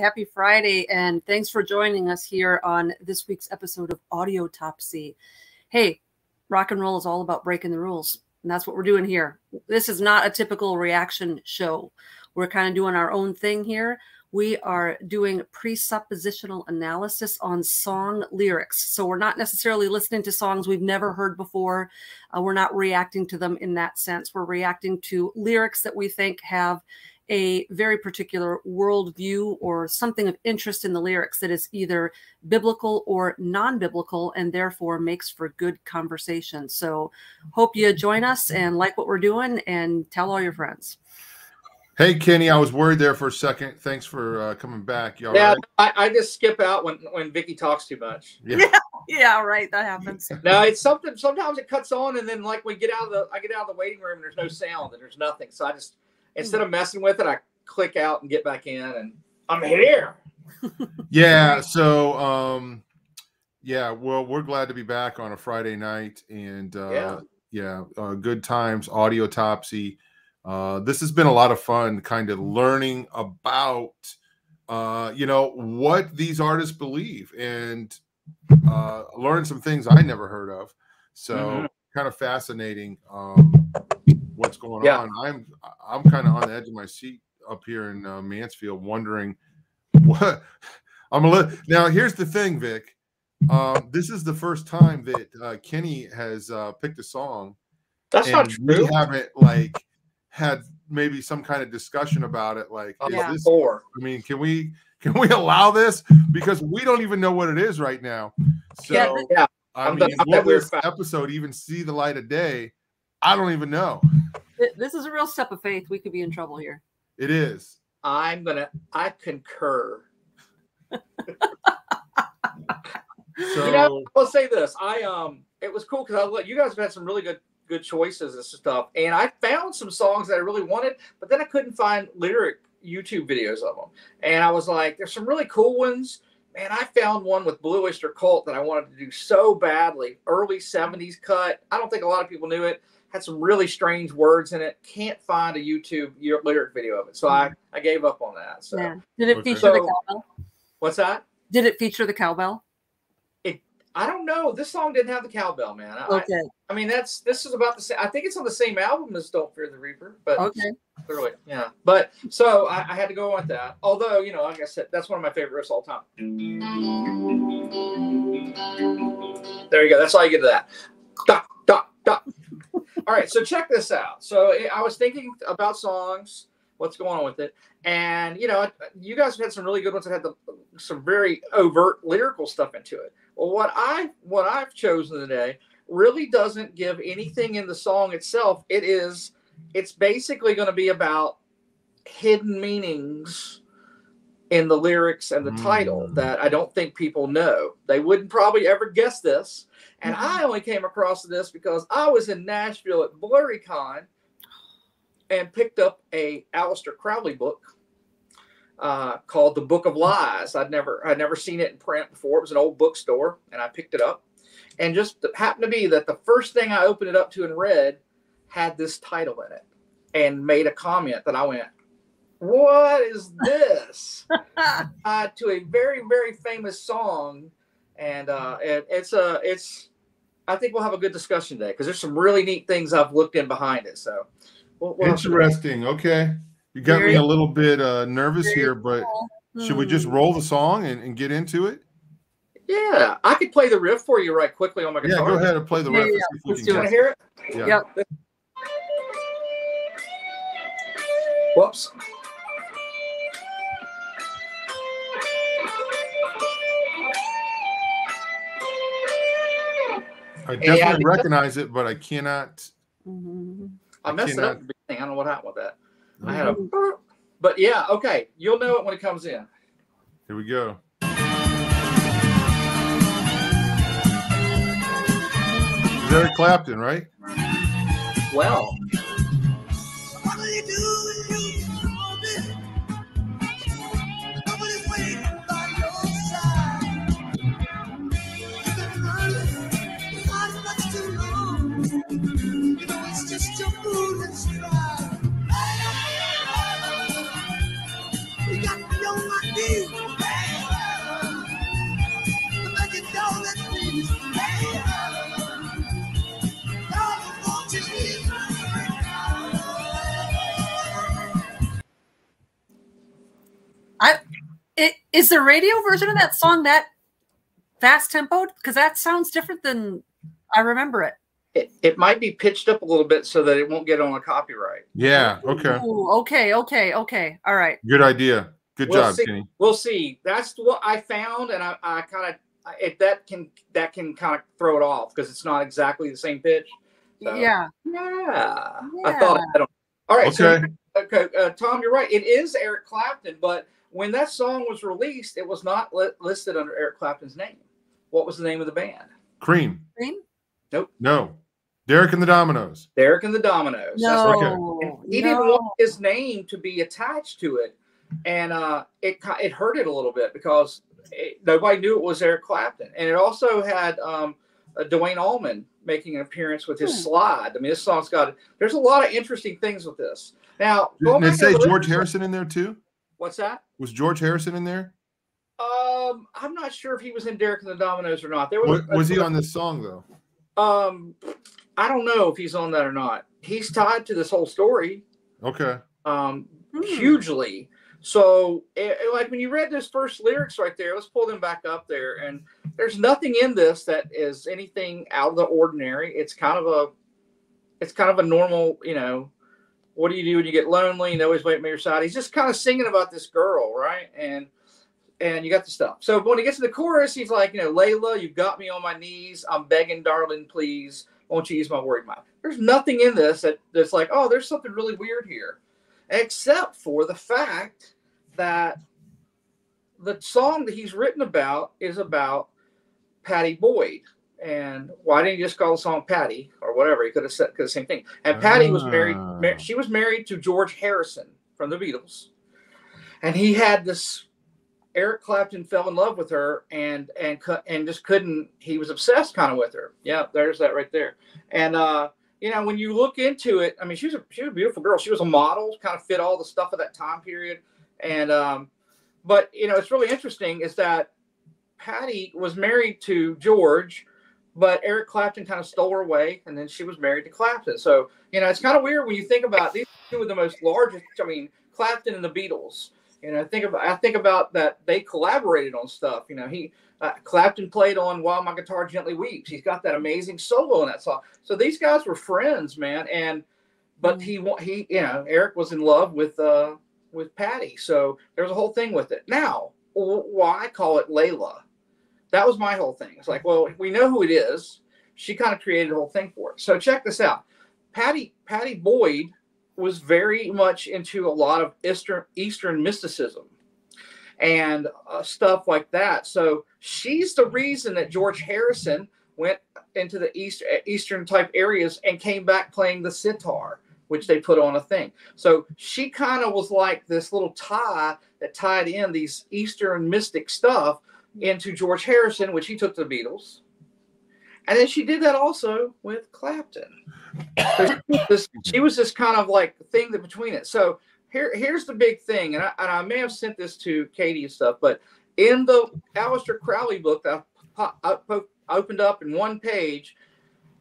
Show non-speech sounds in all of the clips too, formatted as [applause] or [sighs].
Happy Friday, and thanks for joining us here on this week's episode of Audiotopsy. Hey, rock and roll is all about breaking the rules, and that's what we're doing here. This is not a typical reaction show. We're kind of doing our own thing here. We are doing presuppositional analysis on song lyrics. So we're not necessarily listening to songs we've never heard before. Uh, we're not reacting to them in that sense. We're reacting to lyrics that we think have a very particular worldview or something of interest in the lyrics that is either biblical or non biblical and therefore makes for good conversation. So, hope you join us and like what we're doing and tell all your friends. Hey Kenny, I was worried there for a second. Thanks for uh, coming back. You yeah, right? I, I, just skip out when when Vicky talks too much. [laughs] Yeah. yeah, yeah, right. That happens. [laughs] no, it's something. Sometimes it cuts on, and then like we get out of the, I get out of the waiting room, and there's no sound, and there's nothing. So I just instead of messing with it, I click out and get back in, and I'm here. [laughs] yeah. So, um, yeah. Well, we're glad to be back on a Friday night, and uh, yeah, yeah uh, good times. Audiotopsy. Uh, this has been a lot of fun, kind of learning about, uh, you know, what these artists believe, and uh, learn some things I never heard of. So, mm-hmm. kind of fascinating. Um, what's going yeah. on. I'm I'm kind of on the edge of my seat up here in uh, Mansfield, wondering [laughs] what I'm a little. Now, here's the thing, Vic. Um, this is the first time that uh, Kenny has uh, picked a song. That's not true. We haven't like had maybe some kind of discussion about it. Like, is yeah. this? Four. I mean, can we can we [laughs] allow this because we don't even know what it is right now. So, yeah, yeah. I I'm mean, the, will this episode even see the light of day? I don't even know. This is a real step of faith. We could be in trouble here. It is. I'm gonna. I concur. so you know, I'll say this. I um, it was cool because I you guys have had some really good good choices and stuff, and I found some songs that I really wanted, but then I couldn't find lyric YouTube videos of them, and I was like, there's some really cool ones. Man, I found one with Blue Oyster Cult that I wanted to do so badly. Early 70s cut. I don't think a lot of people knew it had some really strange words in it. Can't find a YouTube lyric video of it, so I mm-hmm. I gave up on that. So yeah. did it feature so, the cowbell? What's that? Did it feature the cowbell? It I don't know. This song didn't have the cowbell, man. I, okay. I, I mean that's this is about the same. I think it's on the same album as Don't Fear the Reaper, but okay. Clearly, yeah. But so I, I had to go with that. Although you know, like I said, that's one of my favorite riffs all time. There you go. That's all you get to that. Dot, dot, dot. All right, so check this out. So I was thinking about songs, what's going on with it, and you know, you guys have had some really good ones that had the, some very overt lyrical stuff into it. Well, what I what I've chosen today really doesn't give anything in the song itself. It is it's basically going to be about hidden meanings in the lyrics and the mm. title that I don't think people know. They wouldn't probably ever guess this and mm-hmm. I only came across this because I was in Nashville at BlurryCon and picked up a Aleister Crowley book uh, called The Book of Lies. I'd never I'd never seen it in print before. It was an old bookstore, and I picked it up. And just happened to be that the first thing I opened it up to and read had this title in it, and made a comment that I went, "What is this?" [laughs] uh, to a very very famous song, and uh, it, it's a it's I think we'll have a good discussion today because there's some really neat things I've looked in behind it. So we'll, we'll interesting. Okay, you got Very me a little bit uh, nervous here, but cool. should we just hmm. roll the song and, and, get into it? Yeah, I could play the riff for you right quickly on my guitar. Yeah, go ahead and play the riff. Yeah, yeah. you want to hear it? Yeah. Yep. Whoops. I definitely recognize it, but I cannot. Mm-hmm. I messed cannot, it up. I don't know what happened with that. Mm-hmm. I had a, mm-hmm. but yeah, okay. You'll know it when it comes in. Here we go. Eric Clapton, right? Well. It, is the radio version of that song that fast tempoed? Because that sounds different than I remember it. it. It might be pitched up a little bit so that it won't get on a copyright. Yeah. Okay. Ooh, okay. Okay. Okay. All right. Good idea. Good We'll job, see. Kenny. We'll see. That's what I found, and I, I kind of if that can that can kind of throw it off because it's not exactly the same pitch. So, Yeah. yeah. I thought I don't. All right. Okay. So, okay, uh, Tom, you're right. It is Eric Clapton, but when that song was released, it was not li- listed under Eric Clapton's name. What was the name of the band? Cream. Cream? No. Derek and the Dominos. Derek and the Dominos. That's No. right. okay. And he didn't want his name to be attached to it, and uh, it ki- it hurt it a little bit because it, nobody knew it was Eric Clapton, and it also had um, uh, Duane Allman making an appearance with his Hmm. slide. I mean, this song's got there's a lot of interesting things with this. Now, going Didn't it say George Harrison in there too? What's that? Was George Harrison in there? Um, I'm not sure if he was in Derek and the Dominos or not. There was Was, was he on this song though? Um, I don't know if he's on that or not. He's tied to this whole story. Okay. um, Hmm. hugely. So, it, it- like when you read those first lyrics right there, let's pull them back up there. And there's nothing in this that is anything out of the ordinary. It's kind of a, it's kind of a normal, you know, what do you do when you get lonely? and always wait by your side. He's just kind of singing about this girl, right? And and you got the stuff. So when he gets to the chorus, he's like, you know, Layla, you've got me on my knees. I'm begging, darling, please, won't you use my worried mind? There's nothing in this that, that's like, oh, there's something really weird here except for the fact that the song that he's written about is about Pattie Boyd. And why didn't he just call the song Pattie or whatever? He could have said the same thing. And Pattie was married. Ah. mar- she was married to George Harrison from the Beatles, and he had this. Eric Clapton fell in love with her and and and just couldn't. He was obsessed kind of with her. Yeah, there's that right there. And uh, you know, when you look into it, I mean, she was a she was a beautiful girl. She was a model, kind of fit all the stuff of that time period. And um, but you know, it's really interesting is that Pattie was married to George, but Eric Clapton kind of stole her away, and then she was married to Clapton. So you know, it's kind of weird when you think about these two of the most largest. I mean, Clapton and the Beatles. You know, think about I think about that they collaborated on stuff. You know, he uh, Clapton played on "While My Guitar Gently Weeps." He's got that amazing solo in that song. So these guys were friends, man. And but he wa- he you know Eric was in love with uh with Pattie, so there's a whole thing with it. Now, wh- why call it Layla? That was my whole thing. It's like, well, we know who it is. She kind of created the whole thing for it. So check this out. Pattie Pattie Boyd was very much into a lot of Eastern Eastern mysticism and uh, stuff like that. So she's the reason that George Harrison went into the east eastern type areas and came back playing the sitar, which they put on a thing. So she kind of was like this little tie that tied in these Eastern mystic stuff into George Harrison, which he took to the Beatles. And then she did that also with Clapton. So she, was this, she was this kind of like thing that between it. So here, here's the big thing, and I, and I may have sent this to Katie and stuff, but in the Aleister Crowley book that I, I, opened up in one page,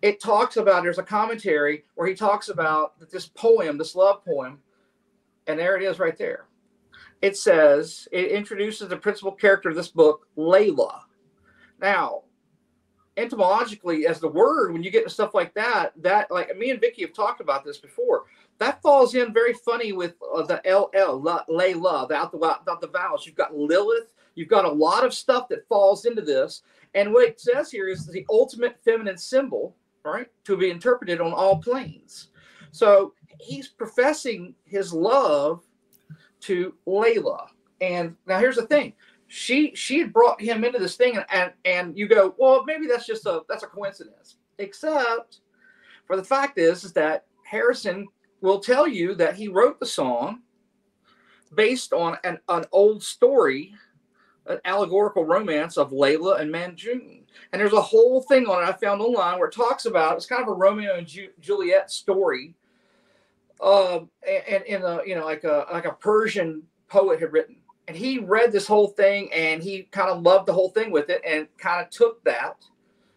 it talks about there's a commentary where he talks about this poem, this love poem, and there it is right there. It says it introduces the principal character of this book, Layla. Now, etymologically, as the word, when you get to stuff like that, that like me and Vicky have talked about this before. That falls in very funny with uh, the LL, Layla, without the, without the vowels. You've got Lilith. You've got a lot of stuff that falls into this. And what it says here is the ultimate feminine symbol, right, to be interpreted on all planes. So he's professing his love to Layla. And now here's the thing. She she had brought him into this thing and, and and you go, well, maybe that's just a that's a coincidence. Except for the fact is, is that Harrison will tell you that he wrote the song based on an, an old story, an allegorical romance of Layla and Majnun. And there's a whole thing on it I found online where it talks about it's kind of a Romeo and Ju- Juliet story. Uh, and in a you know like a like a Persian poet had written, and he read this whole thing and he kind of loved the whole thing with it and kind of took that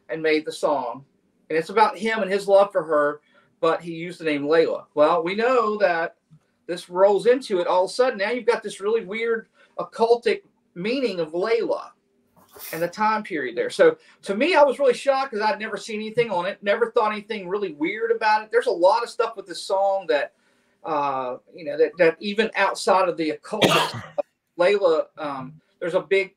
and made the song. And it's about him and his love for her, but he used the name Layla. Well, we know that this rolls into it all of a sudden. Now you've got this really weird occultic meaning of Layla and the time period there. So to me, I was really shocked because I'd never seen anything on it, never thought anything really weird about it. There's a lot of stuff with this song that, uh, you know, that, that even outside of the occult, [coughs] Layla, um, there's a big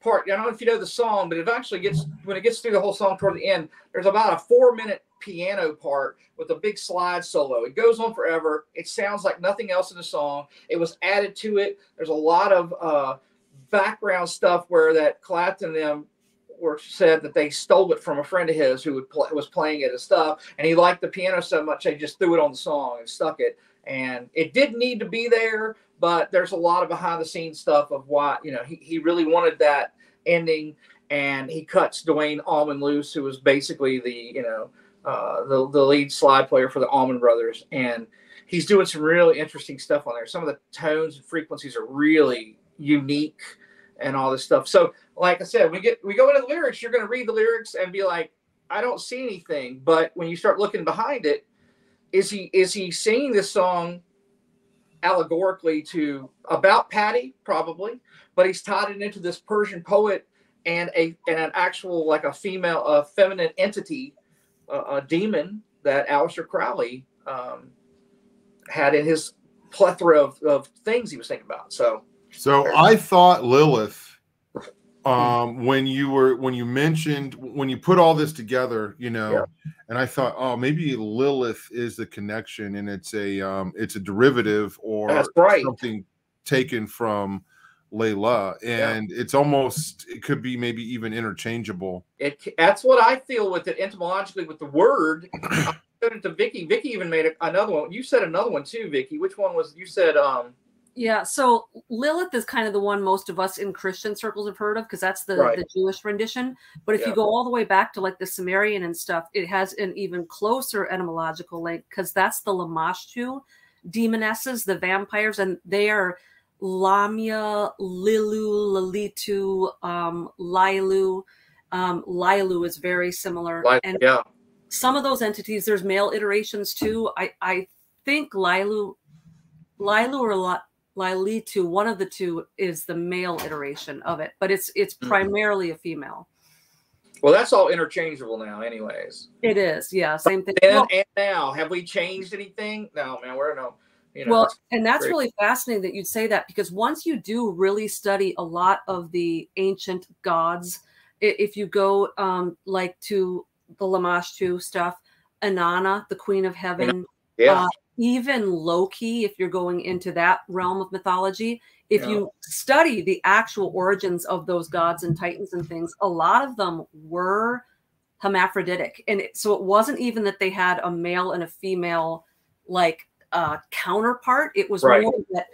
part. I don't know if you know the song, but it actually gets when it gets through the whole song toward the end. There's about a four minute piano part with a big slide solo. It goes on forever. It sounds like nothing else in the song. It was added to it. There's a lot of uh, background stuff where that Clapton and them were said that they stole it from a friend of his who play, was playing it and stuff, and he liked the piano so much they just threw it on the song and stuck it. And it didn't need to be there, but there's a lot of behind the scenes stuff of why you know he, he really wanted that ending, and he cuts Duane Allman loose, who was basically the you know uh, the the lead slide player for the Allman Brothers, and he's doing some really interesting stuff on there. Some of the tones and frequencies are really unique and all this stuff. So, like I said, we get we go into the lyrics, you're going to read the lyrics and be like, I don't see anything. But when you start looking behind it, is he is he singing this song allegorically to about Pattie probably, but he's tied it into this Persian poet and a and an actual like a female a feminine entity, a, demon that Aleister Crowley um, had in his plethora of, of things he was thinking about. So so I thought Lilith, um, when you were when you mentioned when you put all this together, you know, yeah. and I thought, oh, maybe Lilith is the connection, and it's a um, it's a derivative or right. something taken from Layla, and yeah. it's almost it could be maybe even interchangeable. It that's what I feel with it etymologically with the word. [clears throat] I said it to Vicky. Vicky even made another one. You said another one too, Vicky. Which one was you said? Um, yeah, so Lilith is kind of the one most of us in Christian circles have heard of because that's the, right. the Jewish rendition. But if yeah. you go all the way back to like the Sumerian and stuff, it has an even closer etymological link because that's the Lamashtu demonesses, the vampires, and they are Lamia, Lilu, Lalitu, um, Lilu. Um, Lilu is very similar. and yeah. Some of those entities, there's male iterations too. I, I think Lilu, Lilu or Lilitu, one of the two is the male iteration of it, but it's it's mm-hmm. primarily a female. Well, that's all interchangeable now, anyways. It is, yeah, same thing. Then well, and now, have we changed anything? No, man, we're no. You know, well, and that's great. really fascinating that you'd say that because once you do really study a lot of the ancient gods, if you go um, like to the Lamashtu stuff, Inanna, the Queen of Heaven, yeah. Uh, even Loki, if you're going into that realm of mythology, if yeah. you study the actual origins of those gods and titans and things, a lot of them were hermaphroditic. And it, so it wasn't even that they had a male and a female like uh, counterpart. It was right. more that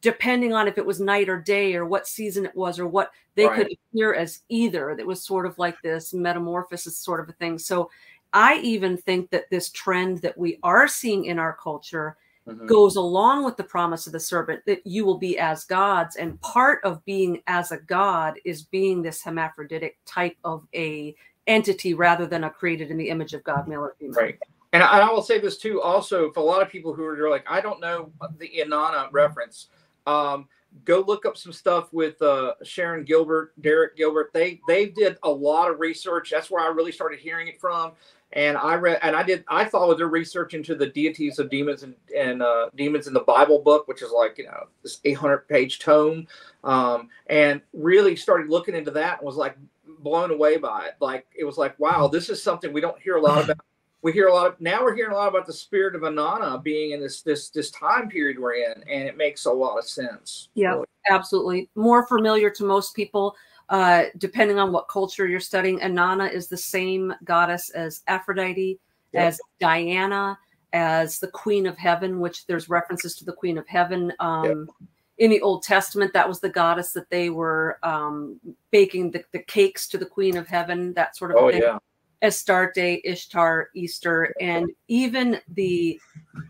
depending on if it was night or day or what season it was or what they right. could appear as either. That was sort of like this metamorphosis sort of a thing. So I even think that this trend that we are seeing in our culture mm-hmm. goes along with the promise of the servant that you will be as gods. And part of being as a god is being this hermaphroditic type of a entity rather than a created in the image of God, male or female. Right. And I, and I will say this too, also for a lot of people who are like, I don't know the Inanna reference. Um, go look up some stuff with uh, Sharon Gilbert, Derek Gilbert. They they did a lot of research. That's where I really started hearing it from and I read and I did I followed their research into the deities of demons and, and uh, demons in the Bible book, which is like you know this 800 page tome, um, and really started looking into that and was like blown away by it. Like it was like wow, this is something we don't hear a lot about. [laughs] We hear a lot of now we're hearing a lot about the spirit of Inanna being in this this this time period we're in, and it makes a lot of sense. Yeah, really. absolutely. More familiar to most people uh, depending on what culture you're studying, Inanna is the same goddess as Aphrodite, yep. as Diana, as the Queen of Heaven, which there's references to the Queen of Heaven. Um, yep. In the Old Testament, that was the goddess that they were um, baking the, the, cakes to the Queen of Heaven, that sort of oh, thing. Yeah. Astarte, Ishtar, Easter, and even the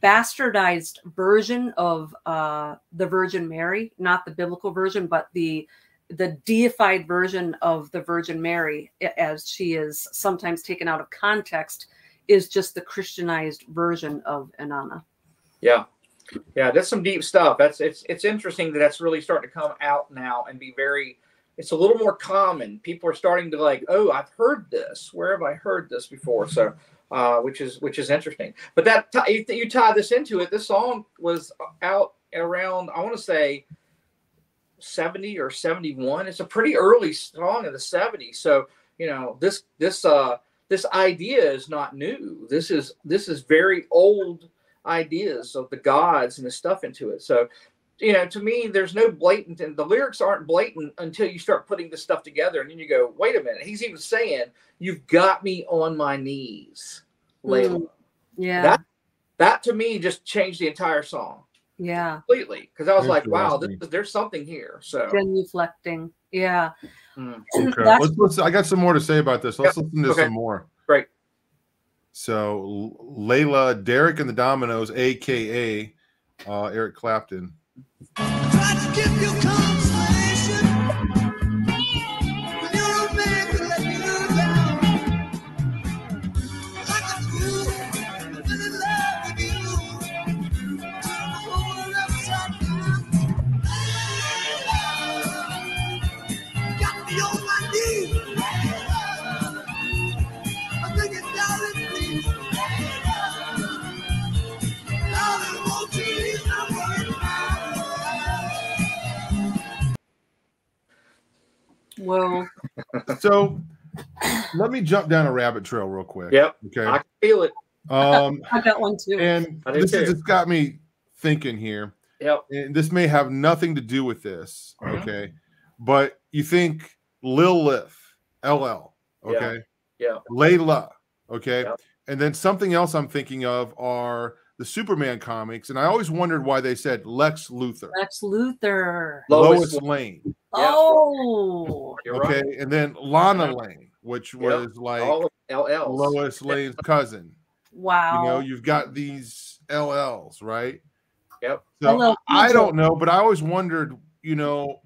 bastardized version of uh, the Virgin Mary, not the biblical version, but the the deified version of the Virgin Mary, as she is sometimes taken out of context, is just the Christianized version of Inanna. Yeah. Yeah, that's some deep stuff. That's it's it's interesting that that's really starting to come out now and be very. It's a little more common. People are starting to like, oh, I've heard this. Where have I heard this before? So, uh, which is which is interesting. But that you, you tie this into it. This song was out around I want to say 70 or 71. It's a pretty early song in the 70s. So, you know, this this uh this idea is not new. This is this is very old ideas of the gods and the stuff into it. So, you know, to me, there's no blatant, and the lyrics aren't blatant until you start putting this stuff together, and then you go, wait a minute. He's even saying, "You've got me on my knees, Layla." Mm, yeah. That that to me just changed the entire song. Yeah. Completely, because I was like, wow, this, there's something here. So genuflecting. Yeah. Mm. [clears throat] Okay. Let's listen. I got some more to say about this. Let's yep. listen to okay. some more. Great. So Layla, Derek and the dominos aka uh, Eric Clapton. Well, so let me jump down a rabbit trail real quick. Yep. Okay. I feel it. Um, [laughs] I got one too. And this has just got me thinking here. Yep. And this may have nothing to do with this. Mm-hmm. Okay. But you think Lilith, LL. Okay. Yeah. yeah. Layla. Okay. Yep. And then something else I'm thinking of are the Superman comics, and I always wondered why they said Lex Luthor. Lex Luthor. Lois, Lois Lane. Oh. okay, right. and then Lana Lane, which was yep. like LLs. Lois Lane's cousin. Wow. You know, you've got these LLs, right? Yep. So I don't know, but I always wondered, you know,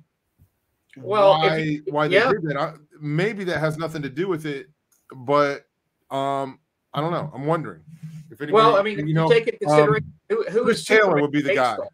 well, why you, why they yeah. did that. I, maybe that has nothing to do with it, but um, I don't know. I'm wondering. If anybody, well, I mean, you know, take it consideration um, who, who is Taylor Superman would be the guy. On?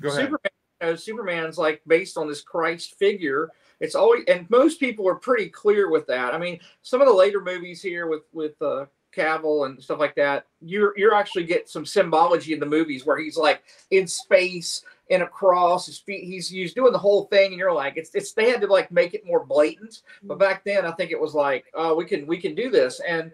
Go ahead. Superman, you know, Superman's like based on this Christ figure. It's always and most people are pretty clear with that. I mean, some of the later movies here with with uh, Cavill and stuff like that, you're you're actually get some symbology in the movies where he's like in space in a cross, his feet, he's he's doing the whole thing, and you're like, it's it's they had to like make it more blatant. But back then, I think it was like, oh, we can we can do this, and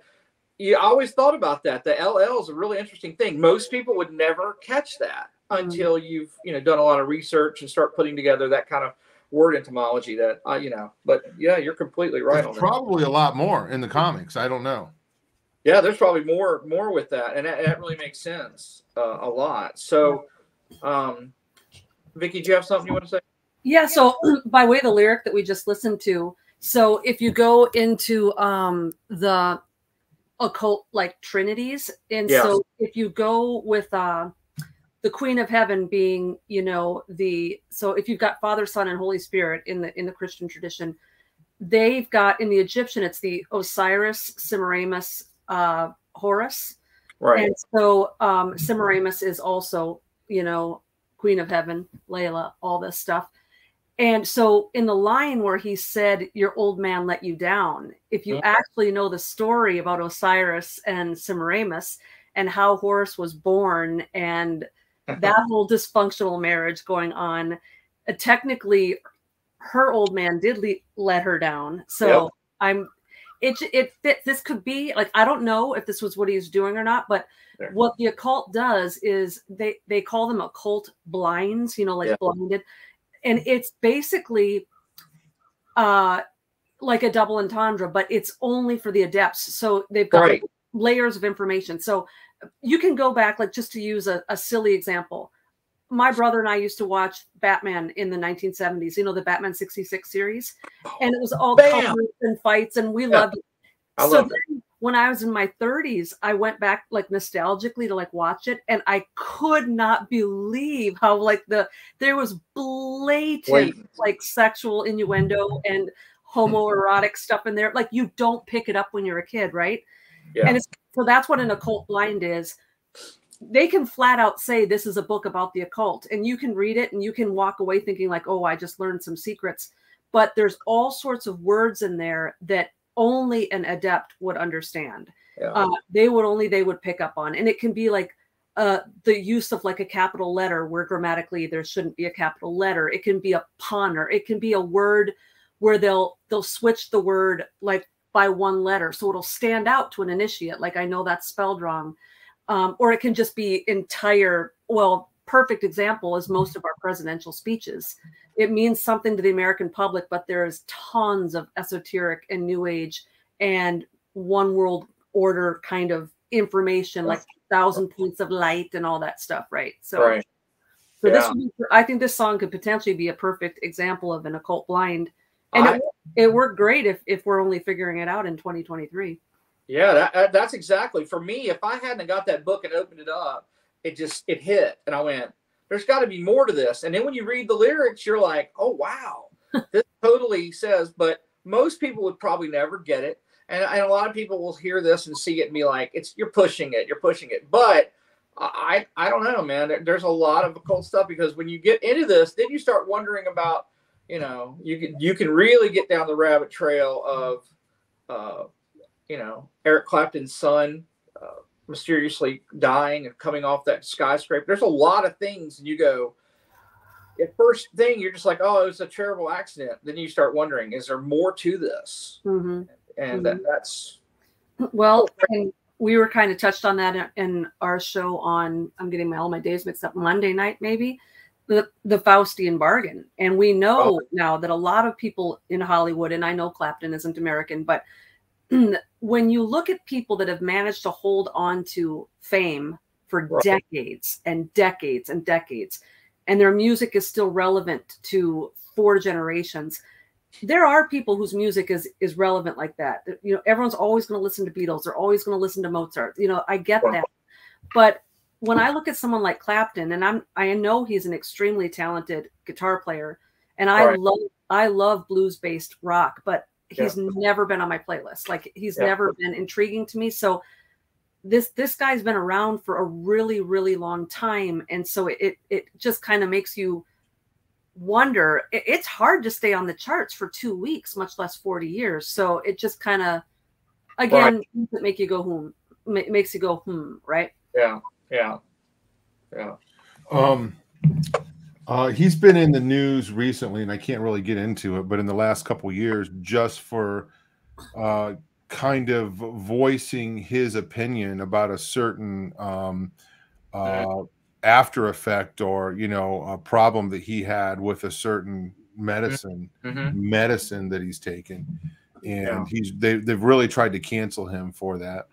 you always thought about that. The LL is a really interesting thing. Most people would never catch that mm-hmm. until you've you know done a lot of research and start putting together that kind of word etymology that uh, you know. But yeah, you're completely right. There's probably that. a lot more in the comics. I don't know. Yeah, there's probably more more with that, and that, that really makes sense uh, a lot. So, um, Vicky, do you have something you want to say? Yeah. So, [clears throat] by way of the lyric that we just listened to, so if you go into um, the occult like trinities. And yeah. so if you go with uh the queen of heaven being you know the so if you've got father son and holy spirit in the in the christian tradition they've got in the egyptian it's the osiris semiramis uh horus. Right. And so um semiramis is also you know queen of heaven layla all this stuff and so, in the line where he said, Your old man let you down, if you actually know the story about Osiris and Semiramis and how Horus was born and that whole dysfunctional marriage going on, uh, technically, her old man did le- let her down. So, yep. I'm, it, it fit This could be like, I don't know if this was what he's doing or not, but what the occult does is they, they call them occult blinds, you know, like blinded and it's basically uh like a double entendre but it's only for the adepts so they've got right. layers of information so you can go back like just to use a, a silly example my brother and I used to watch Batman in the 1970s, you know, the Batman 66 series. And it was all and fights, and we yeah. loved it. I so love it when I was in my 30s, I went back like nostalgically to like watch it, and I could not believe how like the there was blatant, blatant. like sexual innuendo and homoerotic stuff in there. Like you don't pick it up when you're a kid, right? Yeah. And it's so that's what an occult blind is. they can flat out say this is a book about the occult and you can read it and you can walk away thinking like oh i just learned some secrets but there's all sorts of words in there that only an adept would understand. Yeah. uh, they would only they would pick up on and it can be like uh, the use of like a capital letter where grammatically there shouldn't be a capital letter. It can be a pun or it can be a word where they'll they'll switch the word like by one letter so it'll stand out to an initiate like i know that's spelled wrong. Um, or it can just be entire well perfect example is most mm-hmm. of our presidential speeches it means something to the american public but there's tons of esoteric and new age and one world order kind of information like thousand points of light and all that stuff right so right. so yeah. this i think this song could potentially be a perfect example of an occult blind and I, it, it worked great if if we're only figuring it out in 2023 yeah, that, that's exactly for me. If I hadn't got that book and opened it up, it just it hit, and I went, "There's got to be more to this." And then when you read the lyrics, you're like, "Oh wow, [laughs] this totally says." But most people would probably never get it, and, and a lot of people will hear this and see it and be like, "It's you're pushing it, you're pushing it." But I I don't know, man. There's a lot of occult stuff because when you get into this, then you start wondering about, you know, you can you can really get down the rabbit trail of. Uh, you know, Eric Clapton's son uh, mysteriously dying and coming off that skyscraper. There's a lot of things, and you go, at first thing, you're just like, oh, it was a terrible accident. Then you start wondering, is there more to this? Mm-hmm. And mm-hmm. That, that's well, and we were kind of touched on that in our show on. I'm getting my, all my days mixed up. Monday night, maybe the the Faustian bargain, and we know oh. now that a lot of people in Hollywood, and I know Clapton isn't American, but [clears throat] when you look at people that have managed to hold on to fame for right. decades and decades and decades, and their music is still relevant to four generations, there are people whose music is is relevant like that. You know, everyone's always going to listen to Beatles. They're always going to listen to Mozart. You know, I get that, but when I look at someone like Clapton, and I'm I know he's an extremely talented guitar player, and I right. love I love blues based rock, but he's yeah. never been on my playlist. Like he's yeah. never been intriguing to me. So this this guy's been around for a really really long time, and so it it just kind of makes you wonder. It, it's hard to stay on the charts for two weeks, much less forty years. So it just kind of again right. make you go hmm makes you go hmm right. Yeah, yeah, yeah. Um. Uh, he's been in the news recently, and I can't really get into it, but in the last couple years, just for uh, kind of voicing his opinion about a certain um, uh, after effect or you know a problem that he had with a certain medicine mm-hmm. medicine that he's taken, and yeah. he's they they've really tried to cancel him for that.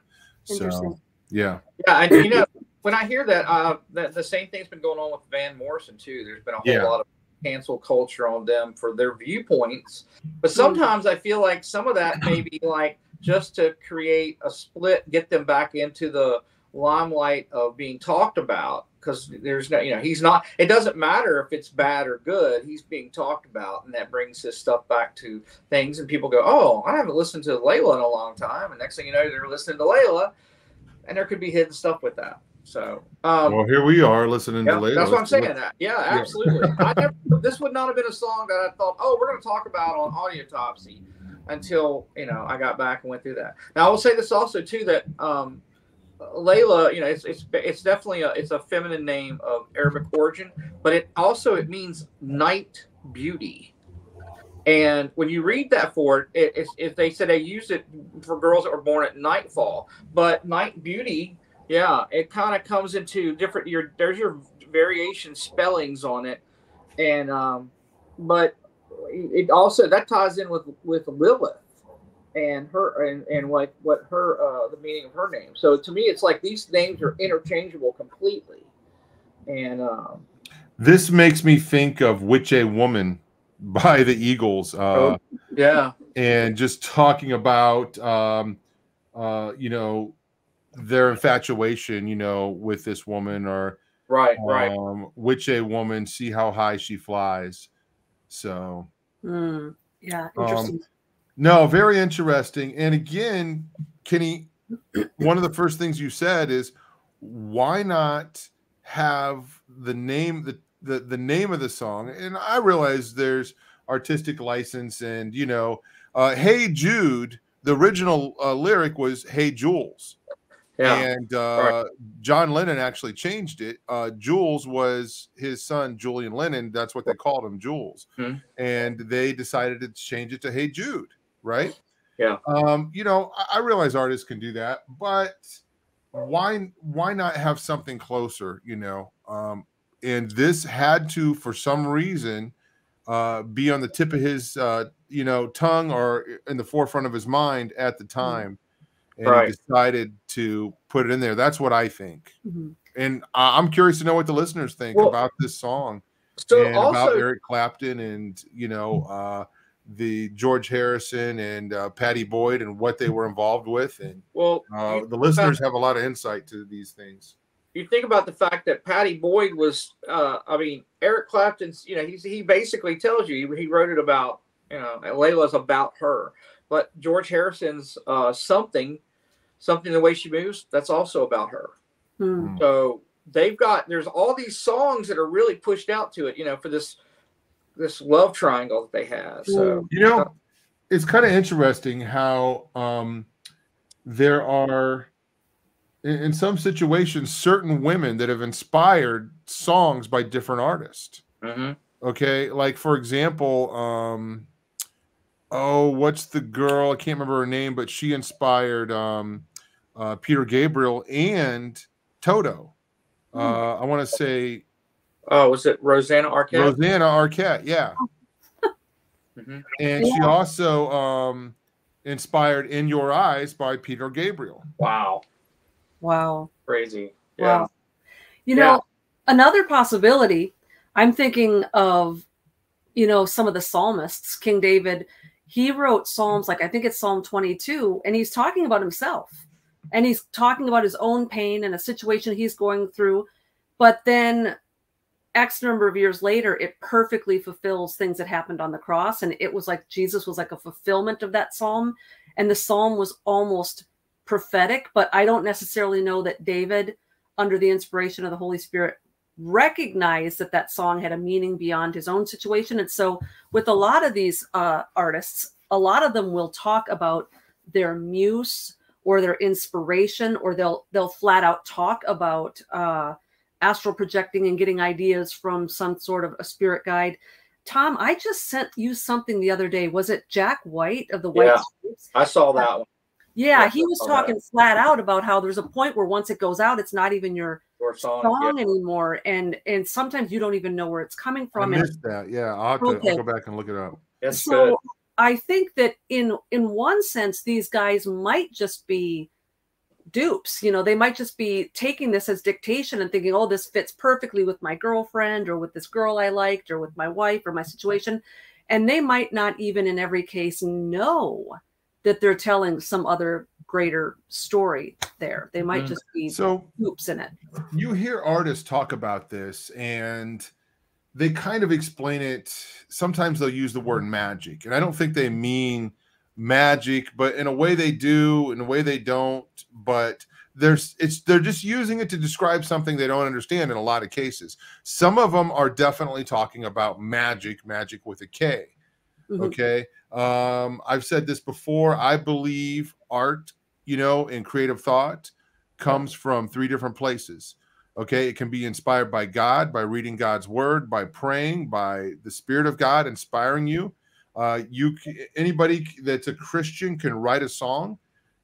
So yeah, yeah, and you know when I hear that, uh, the, the same thing's been going on with Van Morrison too. There's been a whole yeah. lot of cancel culture on them for their viewpoints, but sometimes I feel like some of that may be like just to create a split, get them back into the limelight of being talked about. Because there's no, you know, he's not. It doesn't matter if it's bad or good. He's being talked about, and that brings his stuff back to things. And people go, "Oh, I haven't listened to Layla in a long time." And next thing you know, they're listening to Layla, and there could be hidden stuff with that. So, um, well, here we are listening yeah, to later. That's what I'm saying. That. Yeah, absolutely. [laughs] I never, this would not have been a song that I thought, oh, we're going to talk about on Audiotopsy until you know I got back and went through that. Now I will say this also too that um, Layla, you know, it's it's it's definitely a it's a feminine name of Arabic origin, but it also it means night beauty. And when you read that for it, it, it, they said they use it for girls that were born at nightfall, but night beauty yeah, it kind of comes into different. Your there's your variation spellings on it, and um, but it also that ties in with with Lilith and her and and like what her uh the meaning of her name. So to me, it's like these names are interchangeable completely, and um, this makes me think of "Witchy Woman" [laughs] by the Eagles. Uh, oh, yeah, and just talking about um, uh, you know their infatuation, you know, with this woman or right, um, right, which a woman see how high she flies. So, mm, yeah, um, interesting. Um, no, very interesting. And again, Kenny, [clears throat] one of the first things you said is, why not have the name the, the the name of the song? And I realize there's artistic license, and you know, uh, "Hey Jude." The original uh, lyric was "Hey Jules." Yeah. And uh. John Lennon actually changed it. Uh, Jules was his son, Julian Lennon. That's what they called him, Jules. Mm-hmm. And they decided to change it to Hey Jude, right? Yeah. Um, you know, I, I realize artists can do that, but why why not have something closer, you know? Um, and this had to, for some reason, uh, be on the tip of his, uh, you know, tongue or in the forefront of his mind at the mm-hmm. time. Mm-hmm and right. he decided to put it in there. That's what I think. Mm-hmm. And I'm curious to know what the listeners think well, about this song so and also, about Eric Clapton and you know uh, the George Harrison and uh, Pattie Boyd and what they were involved with. And well, uh, the listeners have a lot of insight to these things. You think about the fact that Pattie Boyd was, uh, I mean, Eric Clapton's, you know, he's, he basically tells you, he wrote it about, you know, Layla's about her. But George Harrison's uh, something something the way she moves that's also about her. Hmm. so they've got there's all these songs that are really pushed out to it you know for this this love triangle that they have so. You know it's kind of interesting how um there are in, in some situations certain women that have inspired songs by different artists. Mm-hmm. okay like for example um oh what's the girl i can't remember her name but she inspired um uh, Peter Gabriel and Toto. Hmm. Uh, I want to say. Oh, was it Rosanna Arquette? Rosanna Arquette, yeah. [laughs] mm-hmm. And yeah. she also um, inspired "In Your Eyes" by Peter Gabriel. Wow. Wow. Crazy. Yeah. Wow. You know, yeah. another possibility. I'm thinking of, you know, some of the psalmists. King David, he wrote psalms like I think it's Psalm 22, and he's talking about himself and he's talking about his own pain and a situation he's going through. But then x number of years later it perfectly fulfills things that happened on the cross. And it was like jesus was like a fulfillment of that psalm. And the psalm was almost prophetic but i don't necessarily know that david under the inspiration of the holy spirit recognized that that song had a meaning beyond his own situation. And so with a lot of these uh, artists a lot of them will talk about their muse or their inspiration or they'll they'll flat out talk about uh, astral projecting and getting ideas from some sort of a spirit guide tom i just sent you something the other day was it jack white of the white yeah, i saw that one yeah, yeah he was talking that. flat out about how there's a point where once it goes out it's not even your, your song, song yeah. anymore and and sometimes you don't even know where it's coming from I missed and, that yeah I'll, have to, okay. I'll go back and look it up It's so good. I think that in in one sense, these guys might just be dupes. You know, they might just be taking this as dictation and thinking, "Oh, this fits perfectly with my girlfriend or with this girl I liked or with my wife or my situation," and they might not even, in every case, know that they're telling some other greater story there. They might mm-hmm. just be so dupes in it. You hear artists talk about this and they kind of explain it. Sometimes they'll use the word magic, and I don't think they mean magic, but in a way they do, in a way they don't. But there's it's they're just using it to describe something they don't understand in a lot of cases. Some of them are definitely talking about magic, magic with a K. Mm-hmm. Okay. Um, I've said this before. I believe art, you know, and creative thought comes from three different places. Okay, it can be inspired by God, by reading God's word, by praying, by the Spirit of God inspiring you. Uh, you anybody that's a Christian can write a song,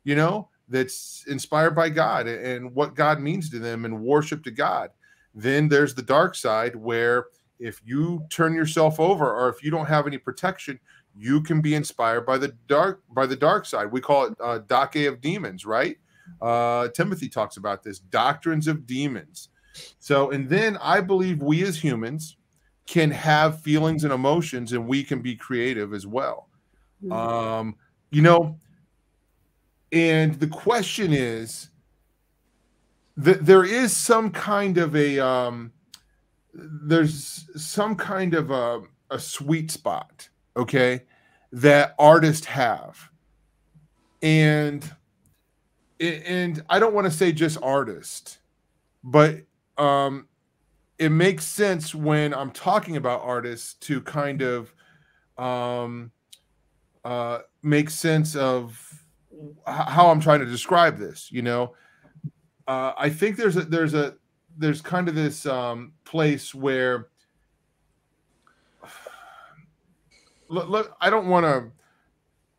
you know, that's inspired by God and what God means to them and worship to God. Then there's the dark side where if you turn yourself over or if you don't have any protection, you can be inspired by the dark by the dark side. We call it uh, Dake of demons, right? Uh, Timothy talks about this doctrines of demons. So, and then I believe we as humans can have feelings and emotions, and we can be creative as well. Mm-hmm. Um, you know, and the question is that there is some kind of a um, there's some kind of a, a sweet spot, okay, that artists have, and and I don't want to say just artists, but um, it makes sense when I'm talking about artists to kind of um, uh, make sense of how I'm trying to describe this. You know, uh, I think there's a there's a there's kind of this um, place where [sighs] look, look I don't want to.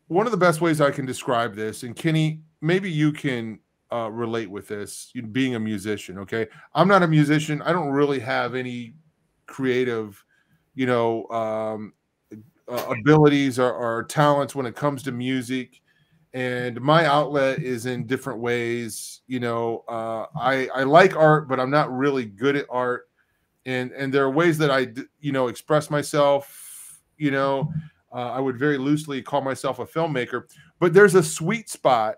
One of the best ways I can describe this, and Kenny, maybe you can uh, relate with this, being a musician. Okay, I'm not a musician. I don't really have any creative, you know, um, uh, abilities or, or talents when it comes to music and my outlet is in different ways you know uh, i i like art but i'm not really good at art and and there are ways that i you know express myself you know uh, i would very loosely call myself a filmmaker but there's a sweet spot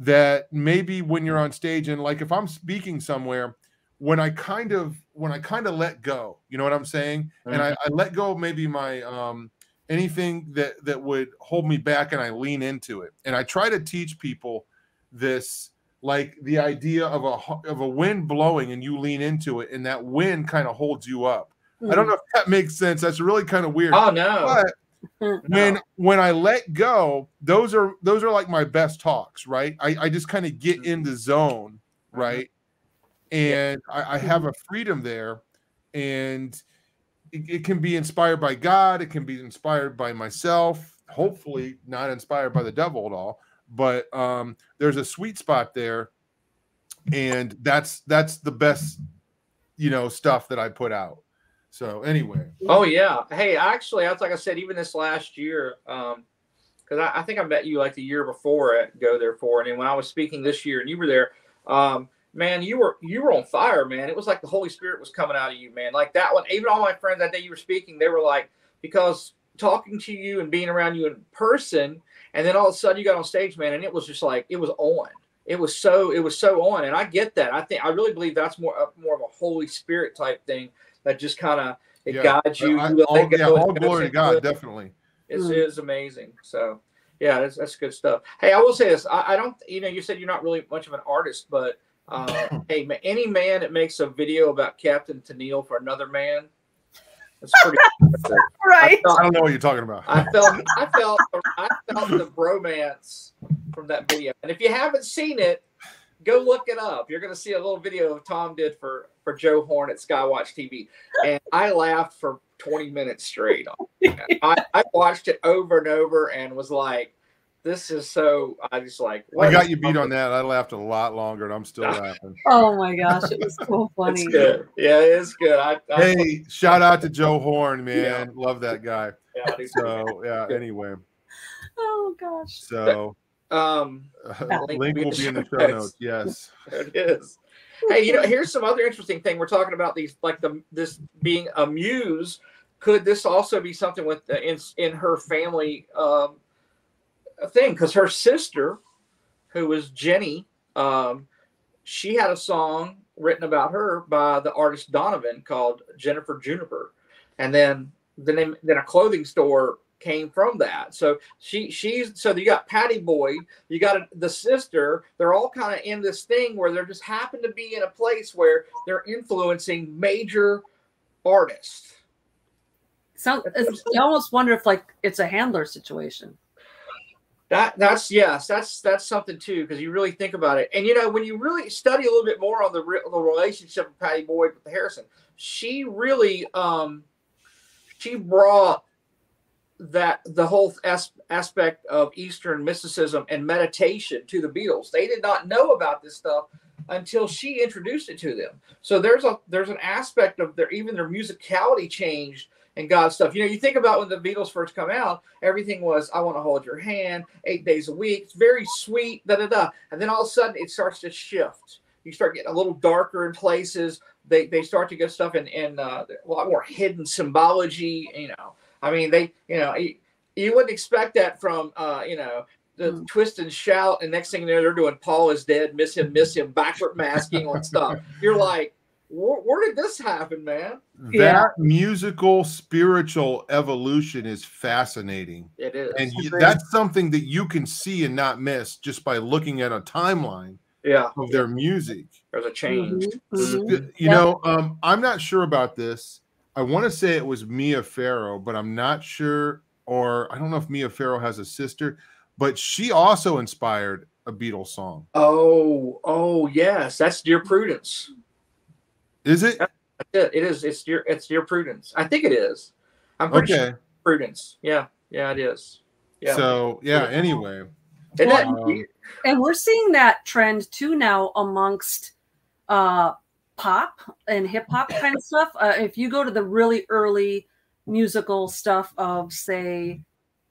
that maybe when you're on stage and like if i'm speaking somewhere when i kind of when i kind of let go you know what i'm saying mm-hmm. and I, I let go maybe my um anything that that would hold me back and I lean into it. And I try to teach people this like the idea of a of a wind blowing and you lean into it and that wind kind of holds you up. Mm. I don't hmm. know if that makes sense. That's really kind of weird. Oh no. But [laughs] when when I let go, those are those are like my best talks, right? I, I just kind of get in the zone, mm-hmm. right? And I, I have a freedom there. And it, it can be inspired by God. It can be inspired by myself. Hopefully, not inspired by the devil at all. But um, there's a sweet spot there, and that's that's the best, you know, stuff that I put out. So anyway. Oh yeah. Hey, actually, that's like I said, even this last year, um, because I, I, think I met you like the year before at Go There For, and then when I was speaking this year and you were there, um, man, you were you were on fire, man. It was like the Holy Spirit was coming out of you, man. Like that one. Even all my friends that day you were speaking, they were like, because talking to you and being around you in person, and then all of a sudden you got on stage, man, and it was just like it was on. It was so it was so on, and I get that. I think I really believe that's more uh, more of a Holy Spirit type thing that just kind of it yeah. guides you. I, all, yeah, all glory to God, definitely. It mm. is amazing. So yeah, that's, that's good stuff. Hey, I will say this. I, I, don't, you know, you said you're not really much of an artist, but uh, [clears throat] hey, any man that makes a video about Captain Tennille for another man, that's pretty. [laughs] [laughs] right. I, felt, I, don't know what you're talking about. I felt, [laughs] I felt, I felt the bromance from that video. And if you haven't seen it, go look it up. You're going to see a little video of Tom did for for Joe Horn at Skywatch TV, and I laughed for 20 minutes straight. [laughs] I, I watched it over and over and was like, this is so I just like I got you beat on that. I laughed a lot longer and I'm still [laughs] laughing. Oh my gosh, it was so [laughs] funny. it's good. Yeah, it is good. I, I hey, shout out to Joe Horn, man. Yeah. Love that guy. Yeah, so yeah, anyway. Oh gosh. So um link, link will be in the show notes. Yes. [laughs] There it is. Hey, you know, here's some other interesting thing. We're talking about these like the this being a muse. Could this also be something with the, in in her family um a thing because her sister, who was Jenny, um, she had a song written about her by the artist Donovan called Jennifer Juniper, and then the name then a clothing store came from that. So she she's so you got Pattie Boyd, you got a, the sister. They're all kind of in this thing where they're just happen to be in a place where they're influencing major artists. So I almost wonder if like it's a handler situation. That that's yes, that's that's something too because you really think about it, and you know when you really study a little bit more on the the relationship of Pattie Boyd with Harrison, she really um she brought that the whole as, aspect of Eastern mysticism and meditation to the Beatles. They did not know about this stuff until she introduced it to them. So there's a there's an aspect of their even their musicality changed and God stuff. You know, you think about when the Beatles first come out, everything was "I want to hold your hand," eight days a week. It's very sweet, da da da. And then all of a sudden, it starts to shift. You start getting a little darker in places. They they start to get stuff in in uh, a lot more hidden symbology. You know, I mean, they you know you, you wouldn't expect that from uh, you know the mm. twist and shout, and next thing you know, they're doing Paul is dead, miss him, miss him, backward masking on stuff. [laughs] You're like where, where did this happen, man? That yeah. musical spiritual evolution is fascinating. It is. And you, that's something that you can see and not miss just by looking at a timeline yeah. of their music. There's a change. Mhm, mhm. You Yep. know, um, I'm not sure about this. I want to say it was Mia Farrow, but I'm not sure. Or I don't know if Mia Farrow has a sister, but she also inspired a Beatles song. Oh, oh yes, that's Dear Prudence. Is it? That's it. It is. It's Dear. It's Dear Prudence. I think it is. I'm pretty sure Prudence. Yeah, yeah, it is. Yeah. So yeah. Anyway, Isn't that um. And we're seeing that trend too now amongst uh, pop and hip hop kind of stuff. Uh, if you go to the really early musical stuff of, say,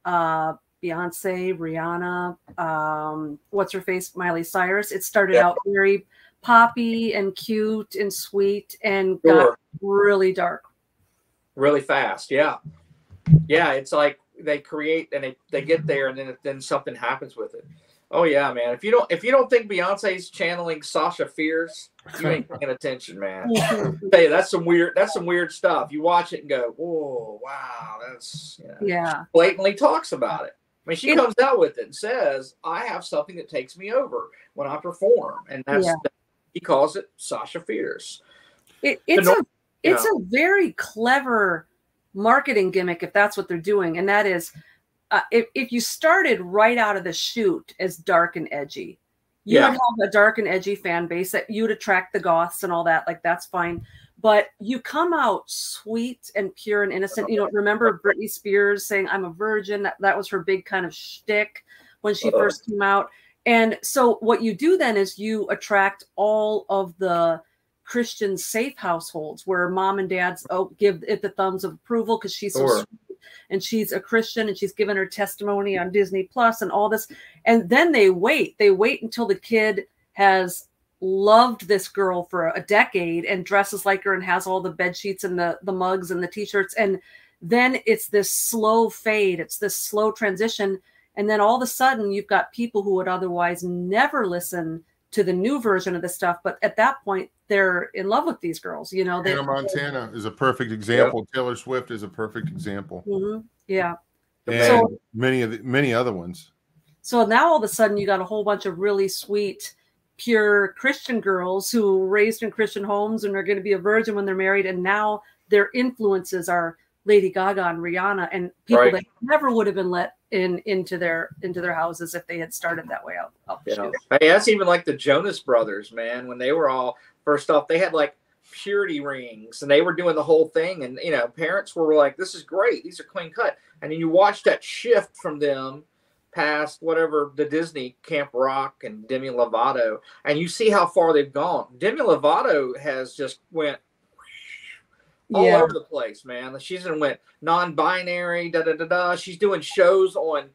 uh, Beyonce, Rihanna, um, what's her face, Miley Cyrus, it started Yeah. out very poppy and cute and sweet and got really dark. really fast. Yeah, yeah. It's like they create and they, they get there, and then then something happens with it. Oh yeah, man. If you don't if you don't think Beyonce's channeling Sasha Fierce, you ain't [laughs] paying attention, man. [laughs] hey, that's some weird that's some weird stuff. You watch it and go, whoa, wow, that's you know, yeah. blatantly talks about it. I mean, she It- comes out with it and says, "I have something that takes me over when I perform," and that's Yeah. he calls it Sasha Fierce. It, it's nor- a it's a very clever marketing gimmick if that's what they're doing, and that is uh, if if you started right out of the chute as dark and edgy, you Yeah. would have a dark and edgy fan base that you'd attract the goths and all that. Like that's fine, but you come out sweet and pure and innocent. You know, remember Britney Spears saying "I'm a virgin"? That that was her big kind of shtick when she Uh-oh. first came out. And so what you do then is you attract all of the Christian safe households where mom and dad's oh give it the thumbs of approval because she's so Sure. sweet and she's a Christian and she's given her testimony on Disney Plus and all this. And then they wait. They wait until the kid has loved this girl for a decade and dresses like her and has all the bed sheets and the the mugs and the t-shirts and then it's this slow fade it's this slow transition and then all of a sudden you've got people who would otherwise never listen to the new version of the stuff but at that point they're in love with these girls you know they, Hannah Montana is a perfect example. Taylor Swift is a perfect example, Mhm. yeah and So- many of the, many other ones. So now all of a sudden you got a whole bunch of really sweet, pure Christian girls who were raised in Christian homes and are going to be a virgin when they're married, and now their influences are Lady Gaga and Rihanna and people Right. that never would have been let in into their into their houses if they had started that way out. out Yeah. Hey, that's even like the Jonas Brothers, man. When they were all first off, they had like purity rings and they were doing the whole thing. And you know, parents were like, This is great, these are clean cut. And then you watch that shift from them past whatever the Disney Camp Rock and Demi Lovato, and you see how far they've gone. Demi Lovato has just went all Yeah, over the place, man. She's in went non-binary, da da da da. She's doing shows on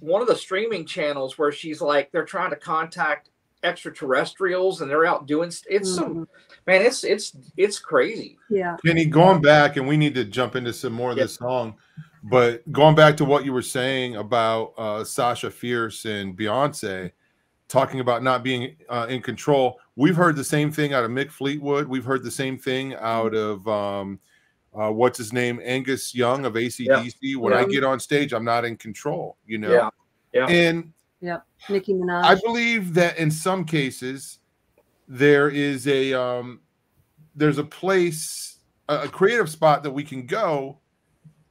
one of the streaming channels where she's like they're trying to contact extraterrestrials and they're out doing st- it's some Mhm. man it's it's it's crazy yeah, Kenny, going back, and we need to jump into some more of Yeah. this song, but going back to what you were saying about uh, Sasha Fierce and Beyonce, talking about not being uh, in control, we've heard the same thing out of Mick Fleetwood. We've heard the same thing out of um, uh, what's his name, Angus Young of ACDC. When I get on stage, I'm not in control, you know. Yeah. Yeah. And Nicki Minaj. I believe that in some cases there is a um, there's a place, a, a creative spot that we can go.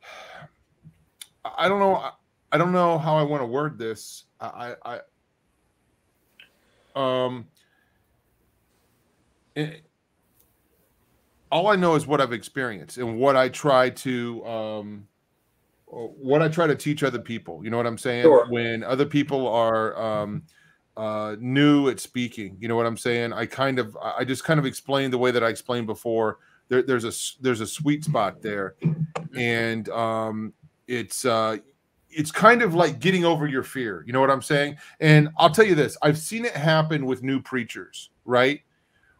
[sighs] I don't know. I don't know how I want to word this. I, I, I um, it- all I know is what I've experienced and what I try to um, what I try to teach other people. You know what I'm saying? Sure. When other people are um, uh, new at speaking, you know what I'm saying? I kind of, I just kind of explain the way that I explained before. There, there's a there's a sweet spot there, and um, it's uh, it's kind of like getting over your fear. You know what I'm saying? And I'll tell you this: I've seen it happen with new preachers, right?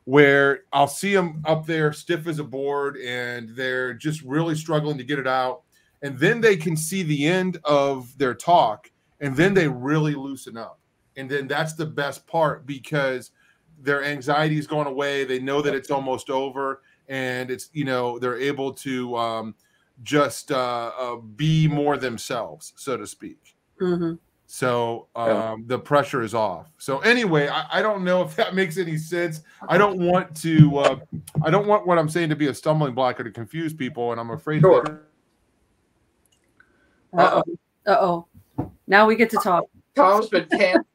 Where I'll see them up there stiff as a board, and they're just really struggling to get it out and then they can see the end of their talk and then they really loosen up and then that's the best part because their anxiety is going away they know that it's almost over and it's you know they're able to um, just uh, uh, be more themselves so to speak hmm So um, the pressure is off. So anyway, I, I, don't know if that [laughs] makes any sense. I don't want to. Uh, I don't want what I'm saying to be a stumbling block or to confuse people, and I'm afraid. Sure. Uh oh. Uh oh. Now we get to talk. Tom's been canceled.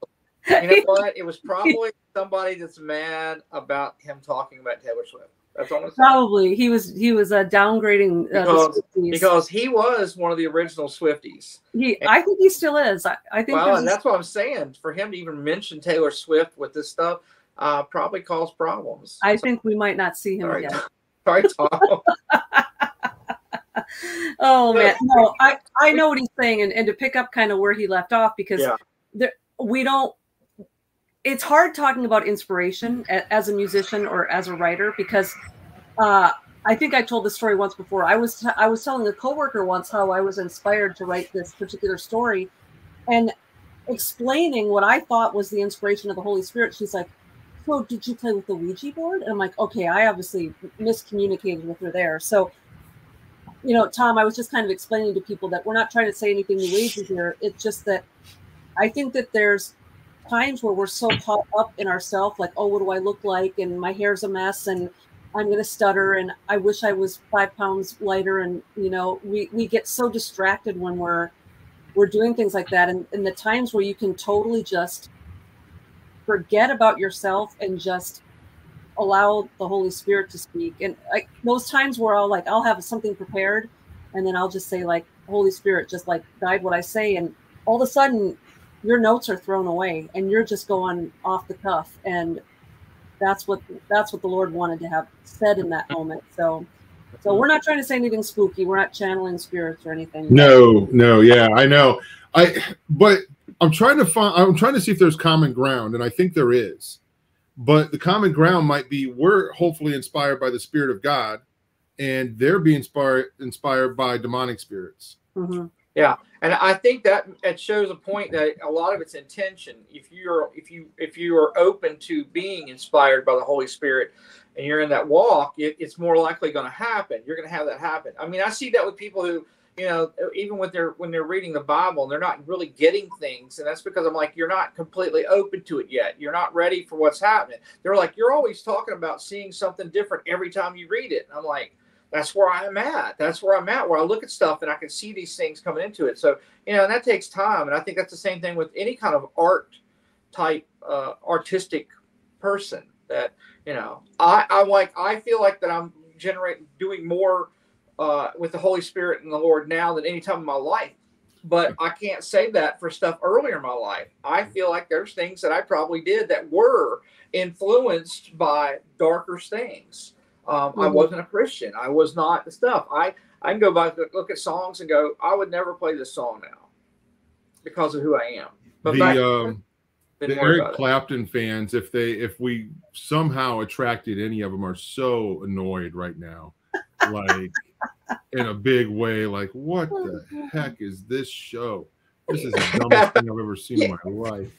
you know [laughs] what? It was probably somebody that's mad about him talking about Taylor Swift. That's almost probably he was he was uh, downgrading uh, because, because he was one of the original Swifties. He, and, I think he still is. I, I think. Well, and that's what I'm saying. For him to even mention Taylor Swift with this stuff, uh, probably cause problems. I so, think we might not see him again. [laughs] [laughs] Sorry, Tom. [laughs] oh man, no, I I know what he's saying, and, and to pick up kind of where he left off because yeah. there, we don't it's hard talking about inspiration as a musician or as a writer because uh, I think I told the story once before. I was I was telling a coworker once how I was inspired to write this particular story, and explaining what I thought was the inspiration of the Holy Spirit. She's like, "So did you play with the Ouija board?" And I'm like, "Okay, I obviously miscommunicated with her there." So, you know, Tom, I was just kind of explaining to people that we're not trying to say anything new agey here. It's just that I think that there's times where we're so caught up in ourselves, like, oh, what do I look like? And my hair's a mess and I'm going to stutter and I wish I was five pounds lighter. And, you know, we, we get so distracted when we're, we're doing things like that. And, and the times where you can totally just forget about yourself and just allow the Holy Spirit to speak. And like those times where I'll like, I'll have something prepared and then I'll just say like, Holy Spirit, just like guide what I say. And all of a sudden your notes are thrown away and you're just going off the cuff. And that's what that's what the lord wanted to have said in that moment. So so we're not trying to say anything spooky. We're not channeling spirits or anything. No no. Yeah i know. I but i'm trying to find i'm trying to see if there's common ground and i think there is. But the common ground might be we're hopefully inspired by the spirit of god and they're being inspired inspired by demonic spirits. Mm-hmm. Yeah, and I think that it shows a point that a lot of it's intention. If you're if you if you are open to being inspired by the Holy Spirit, and you're in that walk, it, it's more likely going to happen. You're going to have that happen. I mean, I see that with people who you know even when they're when they're reading the bible and they're not really getting things and that's because i'm like you're not completely open to it yet you're not ready for what's happening they're like you're always talking about seeing something different every time you read it and i'm like that's where I'm at. That's where I'm at, where I look at stuff and I can see these things coming into it. So, you know, and that takes time. And I think that's the same thing with any kind of art type, uh, artistic person that, you know, I, I'm like, I feel like that I'm generating, doing more uh, with the Holy Spirit and the Lord now than any time in my life. But I can't say that for stuff earlier in my life. I feel like there's things that I probably did that were influenced by darker things um, mm-hmm. I wasn't a Christian. I was not the stuff. I I can go back look at songs and go, I would never play this song now because of who I am. But the um, the Eric Clapton fans, if they if we somehow attracted any of them, are so annoyed right now, [laughs] like in a big way. Like, what the [laughs] heck is this show? This is the [laughs] dumbest thing I've ever seen yeah. in my life.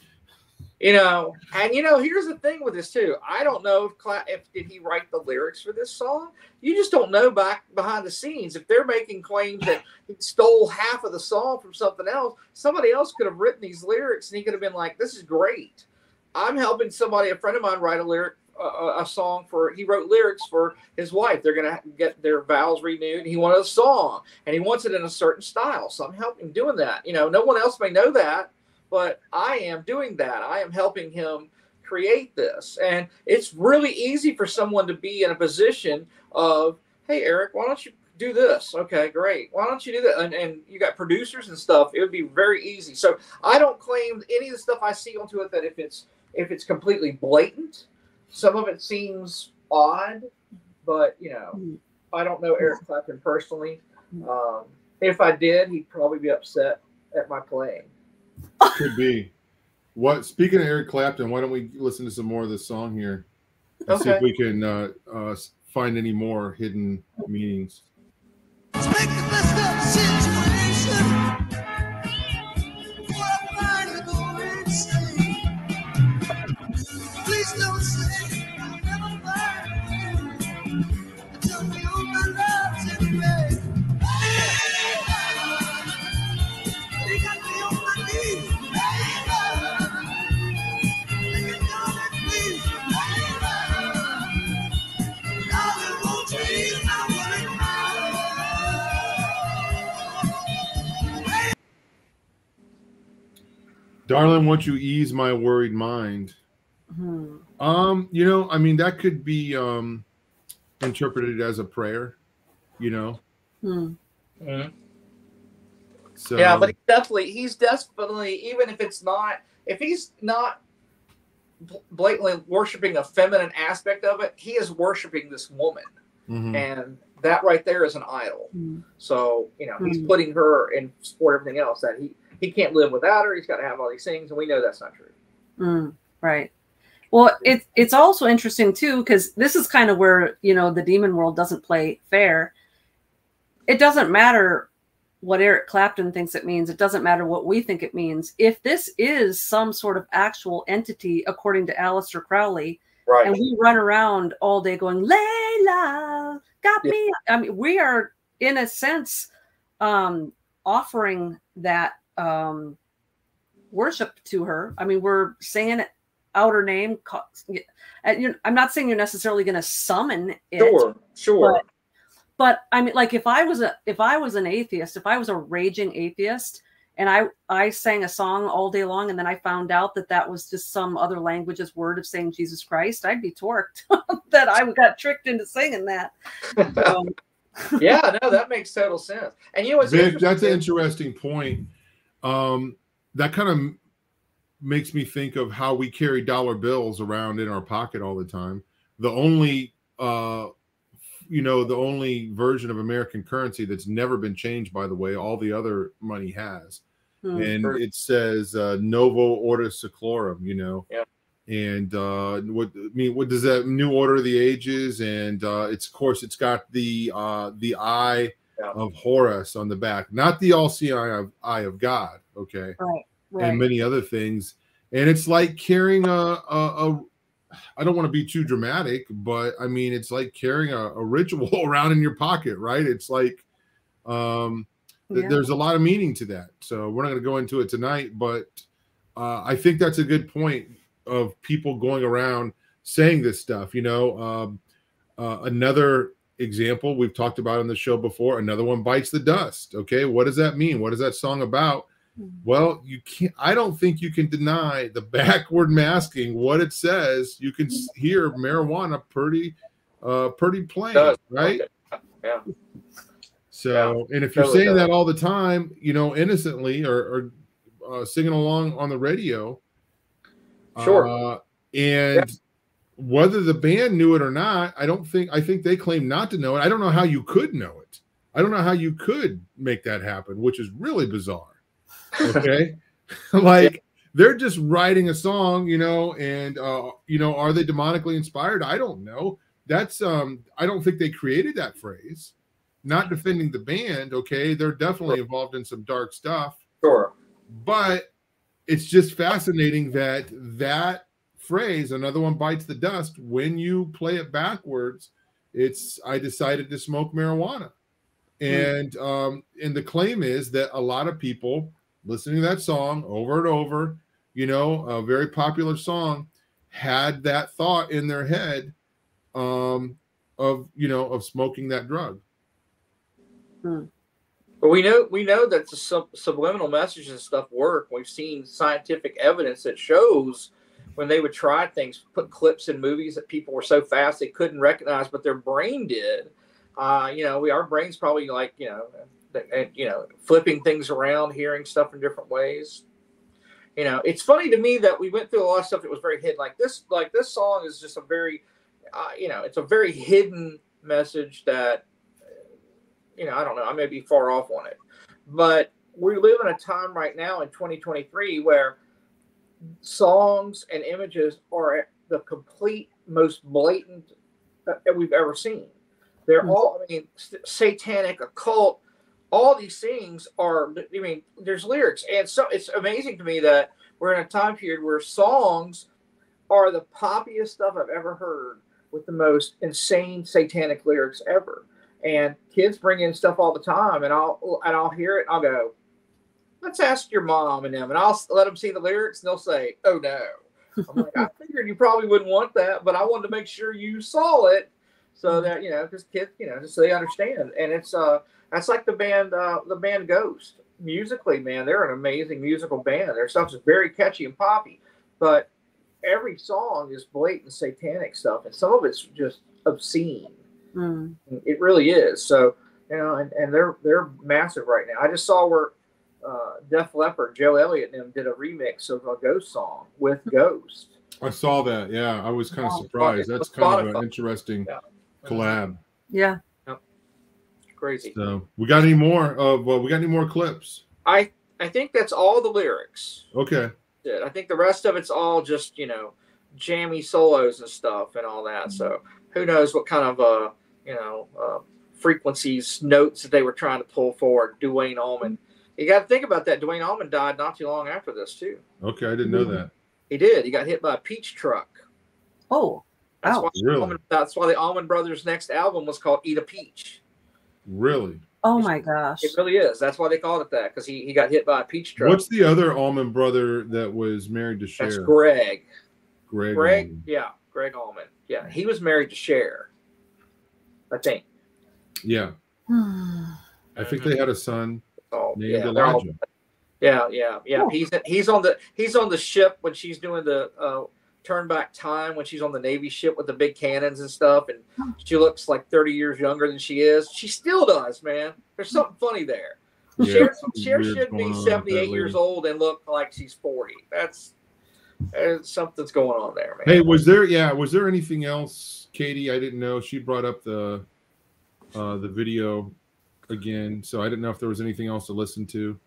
You know, and you know, here's the thing with this too. I don't know if Cla- if did he write the lyrics for this song. You just don't know back behind the scenes. If they're making claims that he stole half of the song from something else, somebody else could have written these lyrics, and he could have been like, "This is great." I'm helping somebody, a friend of mine, write a lyric, uh, a song for. He wrote lyrics for his wife. They're gonna get their vows renewed. He wanted a song, and he wants it in a certain style. So I'm helping doing that. You know, no one else may know that but I am doing that. I am helping him create this. And it's really easy for someone to be in a position of, hey, Eric, why don't you do this? Okay, great. Why don't you do that? And, and you got producers and stuff. It would be very easy. So I don't claim any of the stuff I see onto it that if it's if it's completely blatant, some of it seems odd, but you know, I don't know Eric Clapton personally. Um, if I did, he'd probably be upset at my playing. Could be. What? Speaking of Eric Clapton, why don't we listen to some more of this song here? And okay. See if we can uh, uh, find any more hidden meanings. Darling, won't you ease my worried mind? Hmm. Um, you know, I mean, that could be um interpreted as a prayer, you know. Hmm. Mm-hmm. So yeah, but he definitely, he's definitely, even if it's not, if he's not blatantly worshiping a feminine aspect of it, he is worshiping this woman, mm-hmm. and that right there is an idol. Mm-hmm. So you know, he's mm-hmm. putting her in support everything else that he he can't live without her. He's got to have all these things, and we know that's not true. Mm, right. Well, it's it's also interesting too because this is kind of where you know the demon world doesn't play fair. It doesn't matter what Eric Clapton thinks it means. It doesn't matter what we think it means. If this is some sort of actual entity, according to Aleister Crowley, right. and we run around all day going Layla got yeah. me. I mean, we are in a sense um, offering that um, worship to her. I mean, we're saying out her name. I'm not saying you're necessarily going to summon it. Sure, sure. But, but I mean, like if I was a if I was an atheist, if I was a raging atheist, and I I sang a song all day long, and then I found out that that was just some other language's word of saying Jesus Christ, I'd be torqued [laughs] that I got tricked into singing that. [laughs] Um, yeah, no, that makes total sense. And you know, Vic, that's an interesting point um, that kind of makes me think of how we carry dollar bills around in our pocket all the time. The only, uh, you know, the only version of American currency that's never been changed, by the way, all the other money has. Hmm. And it says uh, Novo Ordo Seclorum, you know. Yeah. And uh, what I mean, what does that new order of the ages? And uh, it's of course it's got the uh, the eye yeah. of Horus on the back, not the all-seeing eye of, eye of God, okay, right, right, and many other things. And it's like carrying a, a, a I don't want to be too dramatic, but I mean it's like carrying a, a ritual [laughs] around in your pocket, right? It's like um, th- yeah. there's a lot of meaning to that. So we're not going to go into it tonight, but uh, I think that's a good point of people going around saying this stuff. You know, um, uh, another example we've talked about on the show before another one bites the dust okay? What does that mean? What is that song about? Hmm. well you can't i don't think you can deny the [laughs] backward masking what it says. You can hear marijuana pretty uh pretty plain right? Yeah. So yeah. and if you're saying that all the time you know innocently or, or uh, singing along on the radio sure. uh, and yeah whether the band knew it or not, I don't think I think they claim not to know it. I don't know how you could know it. I don't know how you could make that happen, which is really bizarre. Okay. [laughs] like yeah. they're just writing a song, you know, and uh, you know, are they demonically inspired? I don't know. That's um, I don't think they created that phrase. Not defending the band, okay. They're definitely involved in some dark stuff. Sure. But it's just fascinating that that phrase, another one bites the dust. When you play it backwards, it's I decided to smoke marijuana. Hmm. And um, and the claim is that a lot of people listening to that song over and over, you know, a very popular song, had that thought in their head um, of you know of smoking that drug. Hmm. But we know we know that the sub- subliminal messages and stuff work. We've seen scientific evidence that shows when they would try things, put clips in movies that people were so fast they couldn't recognize, but their brain did. Uh, you know, we our brains probably like you know, you know, flipping things around, hearing stuff in different ways. You know, it's funny to me that we went through a lot of stuff that was very hidden. Like this, like this song is just a very, uh, you know, it's a very hidden message that, you know, I don't know, I may be far off on it, but we live in a time right now in 2023 where songs and images are the complete most blatant that we've ever seen. They're mm-hmm. all, I mean, satanic, occult, all these things are, I mean, there's lyrics. And so it's amazing to me that we're in a time period where songs are the poppiest stuff I've ever heard with the most insane satanic lyrics ever. And kids bring in stuff all the time, and I'll and I'll hear it. I'll go, let's ask your mom and them, and I'll let them see the lyrics, and they'll say, "Oh no." I'm like, I [laughs] figured you probably wouldn't want that, but I wanted to make sure you saw it, so mm-hmm. that you know, because kids, you know, just so they understand. And it's uh, that's like the band, uh, the band Ghost. musically, man, they're an amazing musical band. Their stuff is very catchy and poppy, but every song is blatant satanic stuff, and some of it's just obscene. Mm. It really is. So you know, and, and they're they're massive right now. I just saw where uh, Def Leppard, Joe Elliott, and them did a remix of a Ghost song with Ghost. I saw that. Yeah, I was kind of surprised. That's kind of an interesting yeah. collab. Yeah. Crazy. So, we got any more? Of well, we got any more clips? I I think that's all the lyrics. Okay. I think the rest of it's all just you know jammy solos and stuff and all that. So who knows what kind of uh you know uh, frequencies notes that they were trying to pull forward. Duane Allman. You got to think about that. Duane Allman died not too long after this too. Okay, I didn't know that. He did. He got hit by a peach truck. Oh, that's why, really? Allman, that's why the Allman Brothers' next album was called "Eat a Peach." Really? Oh my gosh! It really is. That's why they called it that because he, he got hit by a peach truck. What's the other Allman brother that was married to Cher? That's Gregg. Gregg. Gregg. Allman. Yeah, Gregg Allman. Yeah, he was married to Cher. I think. Yeah. Hmm. I think they had a son oh, named yeah. All, yeah, yeah, yeah. He's he's on the he's on the ship when she's doing the uh, turn back time when she's on the Navy ship with the big cannons and stuff, and she looks like 30 years younger than she is. She still does, man. There's something funny there. Yeah, Cher, should be 78 years old and look like she's 40. That's, that's something's going on there, man. Hey, was there? Yeah, was there anything else, Katie? I didn't know. She brought up the uh, the video again, so I didn't know if there was anything else to listen to,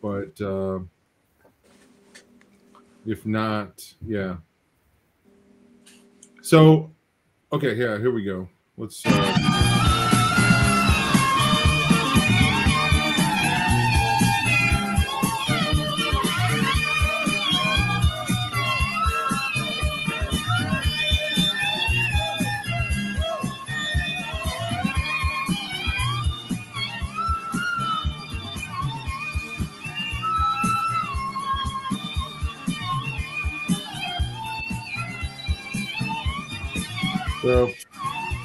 but uh, if not, yeah. So, okay, yeah, here we go. Let's. Uh,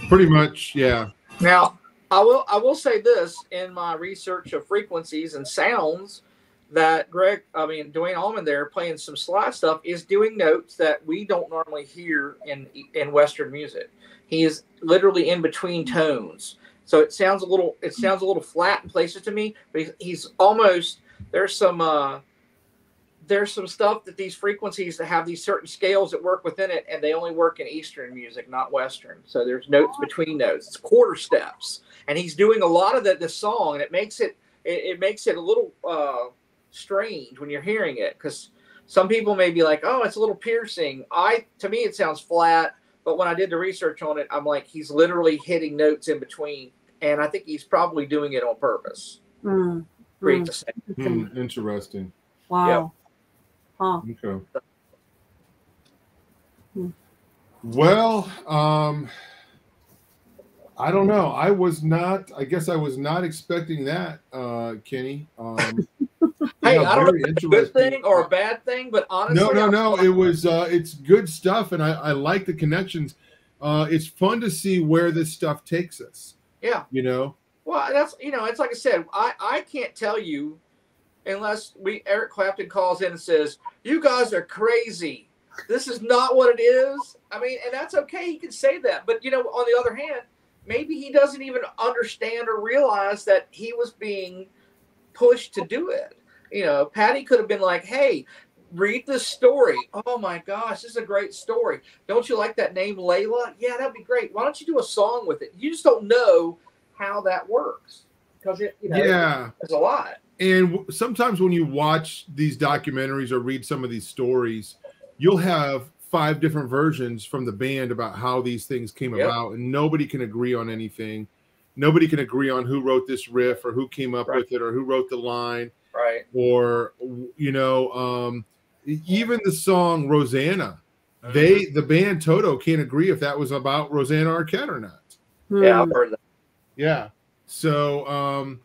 Pretty much, yeah. Now, I will I will say this in my research of frequencies and sounds that Gregg, I mean Duane Allman there playing some slide stuff is doing notes that we don't normally hear in in Western music. He is literally in between tones. So it sounds a little it sounds a little flat in places to me, but he's, he's almost there's some uh there's some stuff that these frequencies that have these certain scales that work within it, and they only work in Eastern music, not Western. So there's notes between those. It's quarter steps, and he's doing a lot of that this song, and it makes it it, it makes it a little uh, strange when you're hearing it because some people may be like, "Oh, it's a little piercing." I to me it sounds flat, but when I did the research on it, I'm like, he's literally hitting notes in between, and I think he's probably doing it on purpose. Mm. Mm. Interesting. Wow. Yep. Huh. Okay. Hmm. Well, um, I don't know. I was not. I guess I was not expecting that, uh, Kenny. Um, [laughs] hey, yeah, I don't know if it's a good thing or a bad thing, but honestly, no, no, no. It was. Uh, it's good stuff, and I, I like the connections. Uh, it's fun to see where this stuff takes us. Yeah, you know. Well, that's you know, it's like I said. I I can't tell you unless we Eric Clapton calls in and says, "You guys are crazy. This is not what it is." I mean, and that's okay. He can say that, but you know, on the other hand, maybe he doesn't even understand or realize that he was being pushed to do it. You know, Pattie could have been like, "Hey." Read this story. Oh my gosh, this is a great story. Don't you like that name, Layla? Yeah, that'd be great. Why don't you do a song with it? You just don't know how that works because it, you know, yeah, it's a lot and sometimes when you watch these documentaries or read some of these stories, you'll have five different versions from the band about how these things came yep. about, and nobody can agree on anything. Nobody can agree on who wrote this riff or who came up right. with it or who wrote the line. Right. Or you know, um, even the song Rosanna, mm-hmm. they the band Toto can't agree if that was about Rosanna Arquette or not. Yeah, I've heard that. Yeah. So um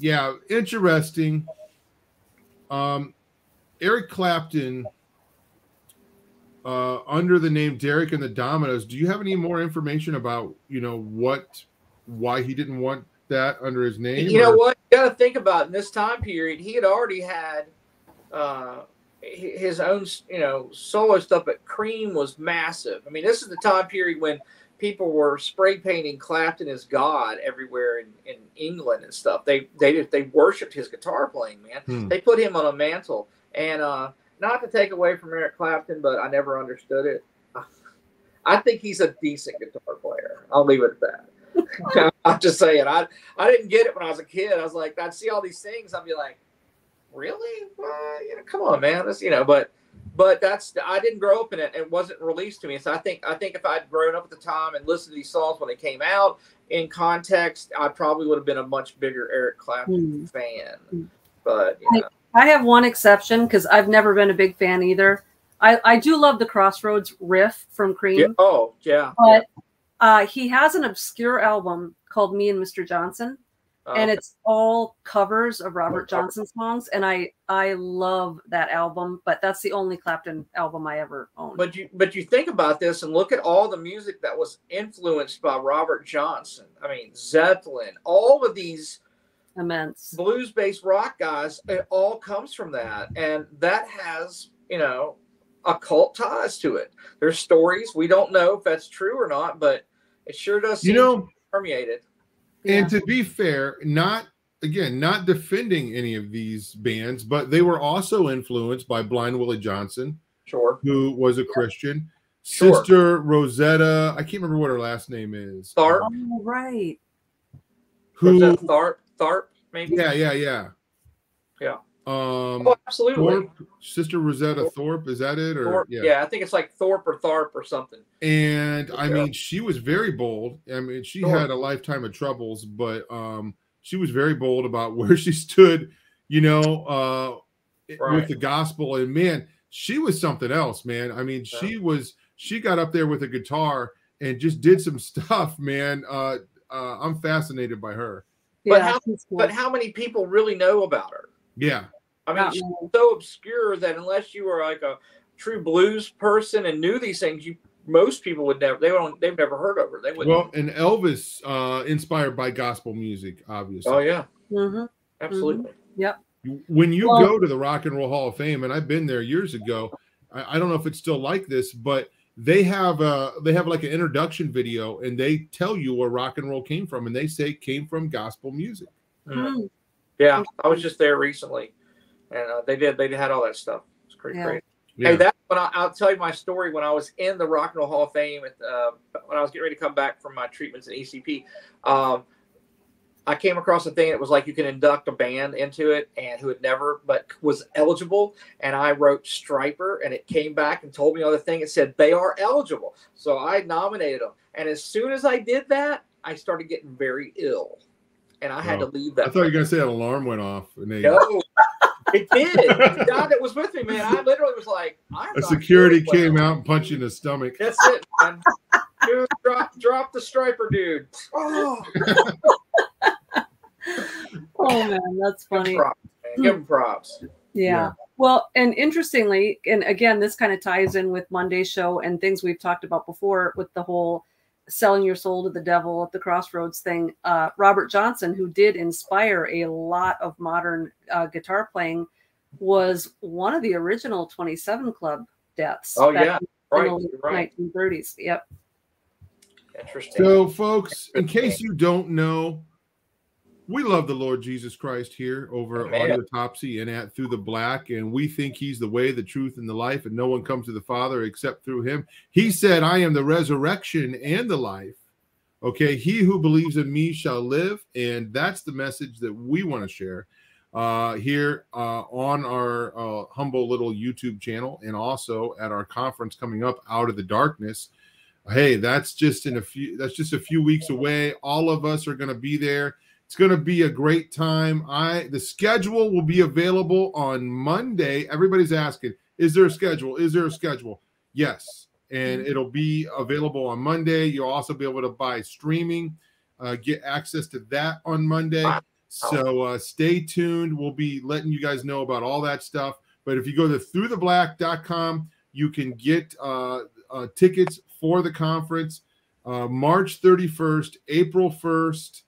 yeah, interesting. Um, Eric Clapton, uh, under the name Derek and the Dominos. Do you have any more information about you know what, why he didn't want that under his name? You know what? You got to think about in this time period, he had already had uh, his own, you know, solo stuff. But Cream was massive. I mean, this is the time period when people were spray painting Clapton as God everywhere in, in England and stuff. They they they worshipped his guitar playing, man. Hmm. They put him on a mantle. And uh, not to take away from Eric Clapton, but I never understood it. I think he's a decent guitar player. I'll leave it at that. [laughs] I'm just saying. I I didn't get it when I was a kid. I was like, I'd see all these things. I'd be like, really? Well, you know, come on, man. This, you know, but but that's I didn't grow up in it. It wasn't released to me. So I think I think if I'd grown up at the time and listened to these songs when they came out in context, I probably would have been a much bigger Eric Clapton mm. fan. Hmm. But you know. I, I have one exception because I've never been a big fan either. I, I do love the Crossroads riff from Cream. Yeah. Oh, yeah. But uh, he has an obscure album called Me and Mr. Johnson. Oh, and it's all covers of Robert Johnson songs, and I I love that album. But that's the only Clapton album I ever owned. But you but you think about this and look at all the music that was influenced by Robert Johnson. I mean Zeppelin, all of these immense blues based rock guys. It all comes from that, and that has you know occult ties to it. There's stories we don't know if that's true or not, but it sure does. you know, permeated. And to be fair, not again, not defending any of these bands, but they were also influenced by Blind Willie Johnson, sure, who was a Christian. Sure. Sister Rosetta, I can't remember what her last name is. Tharpe. Oh, right. Who Tharp? Tharpe, maybe. Yeah, yeah, yeah. Yeah. Um, oh, absolutely. Thorpe, Sister Rosetta Thorpe. Thorpe, is that it? Or Thorpe, yeah. yeah, I think it's like Thorpe or Tharp or something. And I mean, she was very bold. I mean, she Thorpe. had a lifetime of troubles, but um, she was very bold about [laughs] where she stood. You know, uh, right. with the gospel, and man, she was something else, man. I mean, yeah. she was. She got up there with a guitar and just did some [laughs] stuff, man. Uh, uh, I'm fascinated by her. But yeah, how? But how many people really know about her? Yeah. I mean, she's so obscure that unless you were like a true blues person and knew these things, you most people would never they don't they've never heard of her. They would well, and Elvis uh inspired by gospel music, obviously. Oh yeah, mm-hmm. absolutely. Mm-hmm. Yep. When you well, go to the Rock and Roll Hall of Fame, and I've been there years ago, I, I don't know if it's still like this, but they have a they have like an introduction video, and they tell you where rock and roll came from, and they say came from gospel music. Mm-hmm. Yeah, I was just there recently, and uh, they did. They had all that stuff. It's pretty yeah. great. Yeah. Hey, that when I, will tell you my story. When I was in the Rock and Roll Hall of Fame, at, uh, when I was getting ready to come back from my treatments at ECP, um, I came across a thing that was like you can induct a band into it, and who had never but was eligible. And I wrote Stryper, and it came back and told me on the thing. It said they are eligible, so I nominated them. And as soon as I did that, I started getting very ill and I had oh, to leave that. I thought you were gonna say an alarm went off. And they... No, [laughs] it did. the guy that was with me, man, I literally was like, I'm a security came out and punched you in the stomach. That's it, man. dude, drop, drop the Stryper, dude. Oh. [laughs] oh man, that's funny. Give him props. Give him props. Yeah. yeah. Well, and interestingly, and again, this kind of ties in with Monday's show and things we've talked about before with the whole selling your soul to the devil at the crossroads thing uh, robert johnson who did inspire a lot of modern uh, guitar playing was one of the original 27 club deaths oh yeah. right, right. 1930s yep. Interesting. So folks in case you don't know we love the Lord Jesus Christ here over Amen. Audiotopsy and at Through the Black, and we think He's the way, the truth, and the life, and no one comes to the Father except through Him. He said, I am the resurrection and the life. Okay, he who believes in me shall live, and that's the message that we want to share uh, here uh, on our uh, humble little YouTube channel, and also at our conference coming up, Out of the Darkness. Hey, that's just in a few. That's just a few weeks away. All of us are going to be there it's going to be a great time. I the schedule will be available on Monday. Everybody's asking, is there a schedule? Is there a schedule? Yes, and mm-hmm. it'll be available on Monday. You'll also be able to buy streaming, uh, get access to that on Monday. So uh, stay tuned. We'll be letting you guys know about all that stuff. But if you go to throughtheblack.com, you can get uh, uh, tickets for the conference uh, March 31st, April 1st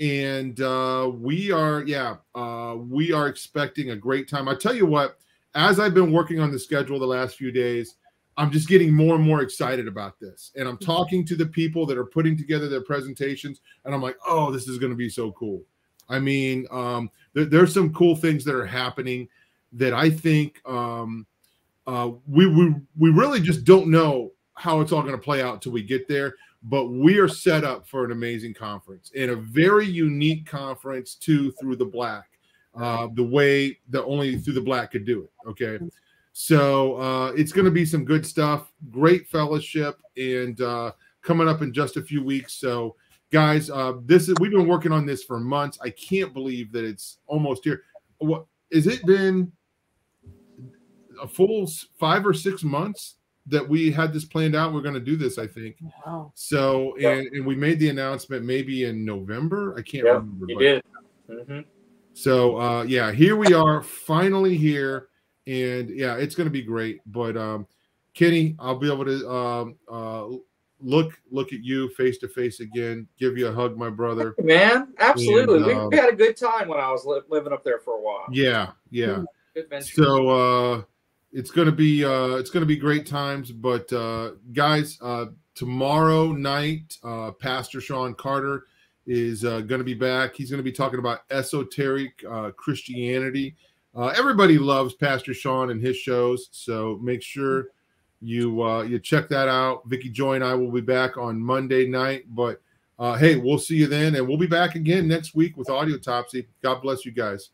and uh, we are yeah uh, we are expecting a great time. I tell you what, as I've been working on the schedule the last few days, I'm just getting more and more excited about this, and I'm mm-hmm. talking to the people that are putting together their presentations, and I'm like, oh, this is going to be so cool. I mean, um, there, there's some cool things that are happening that I think um, uh, we we we really just don't know how it's all going to play out until we get there. But we are set up for an amazing conference and a very unique conference too through the black, uh, the way that only through the black could do it. Okay. So uh, it's going to be some good stuff, great fellowship, and uh, coming up in just a few weeks. So, guys, uh, this is we've been working on this for months. I can't believe that it's almost here. What is it been? A full five or six months that we had this planned out. We're going to do this, I think. Wow. So, and, and we made the announcement maybe in November. I can't yep, remember. You did. Mm-hmm. So, uh, yeah, here we are, finally here, and yeah, it's going to be great. But um, Kenny, I'll be able to um, uh, look look at you face to face again, give you a hug, my brother. Man, absolutely. And, um, we had a good time when I was li- living up there for a while. Yeah, yeah. So. uh it's gonna be uh, it's gonna be great times. But uh, guys, uh, tomorrow night, uh, Pastor Sean Carter is uh, gonna be back. He's gonna be talking about esoteric uh, Christianity. Uh, everybody loves Pastor Sean and his shows, so make sure you uh, you check that out. Vicki Joy and I will be back on Monday night, but uh, hey, we'll see you then, and we'll be back again next week with Audiotopsy. God bless you guys.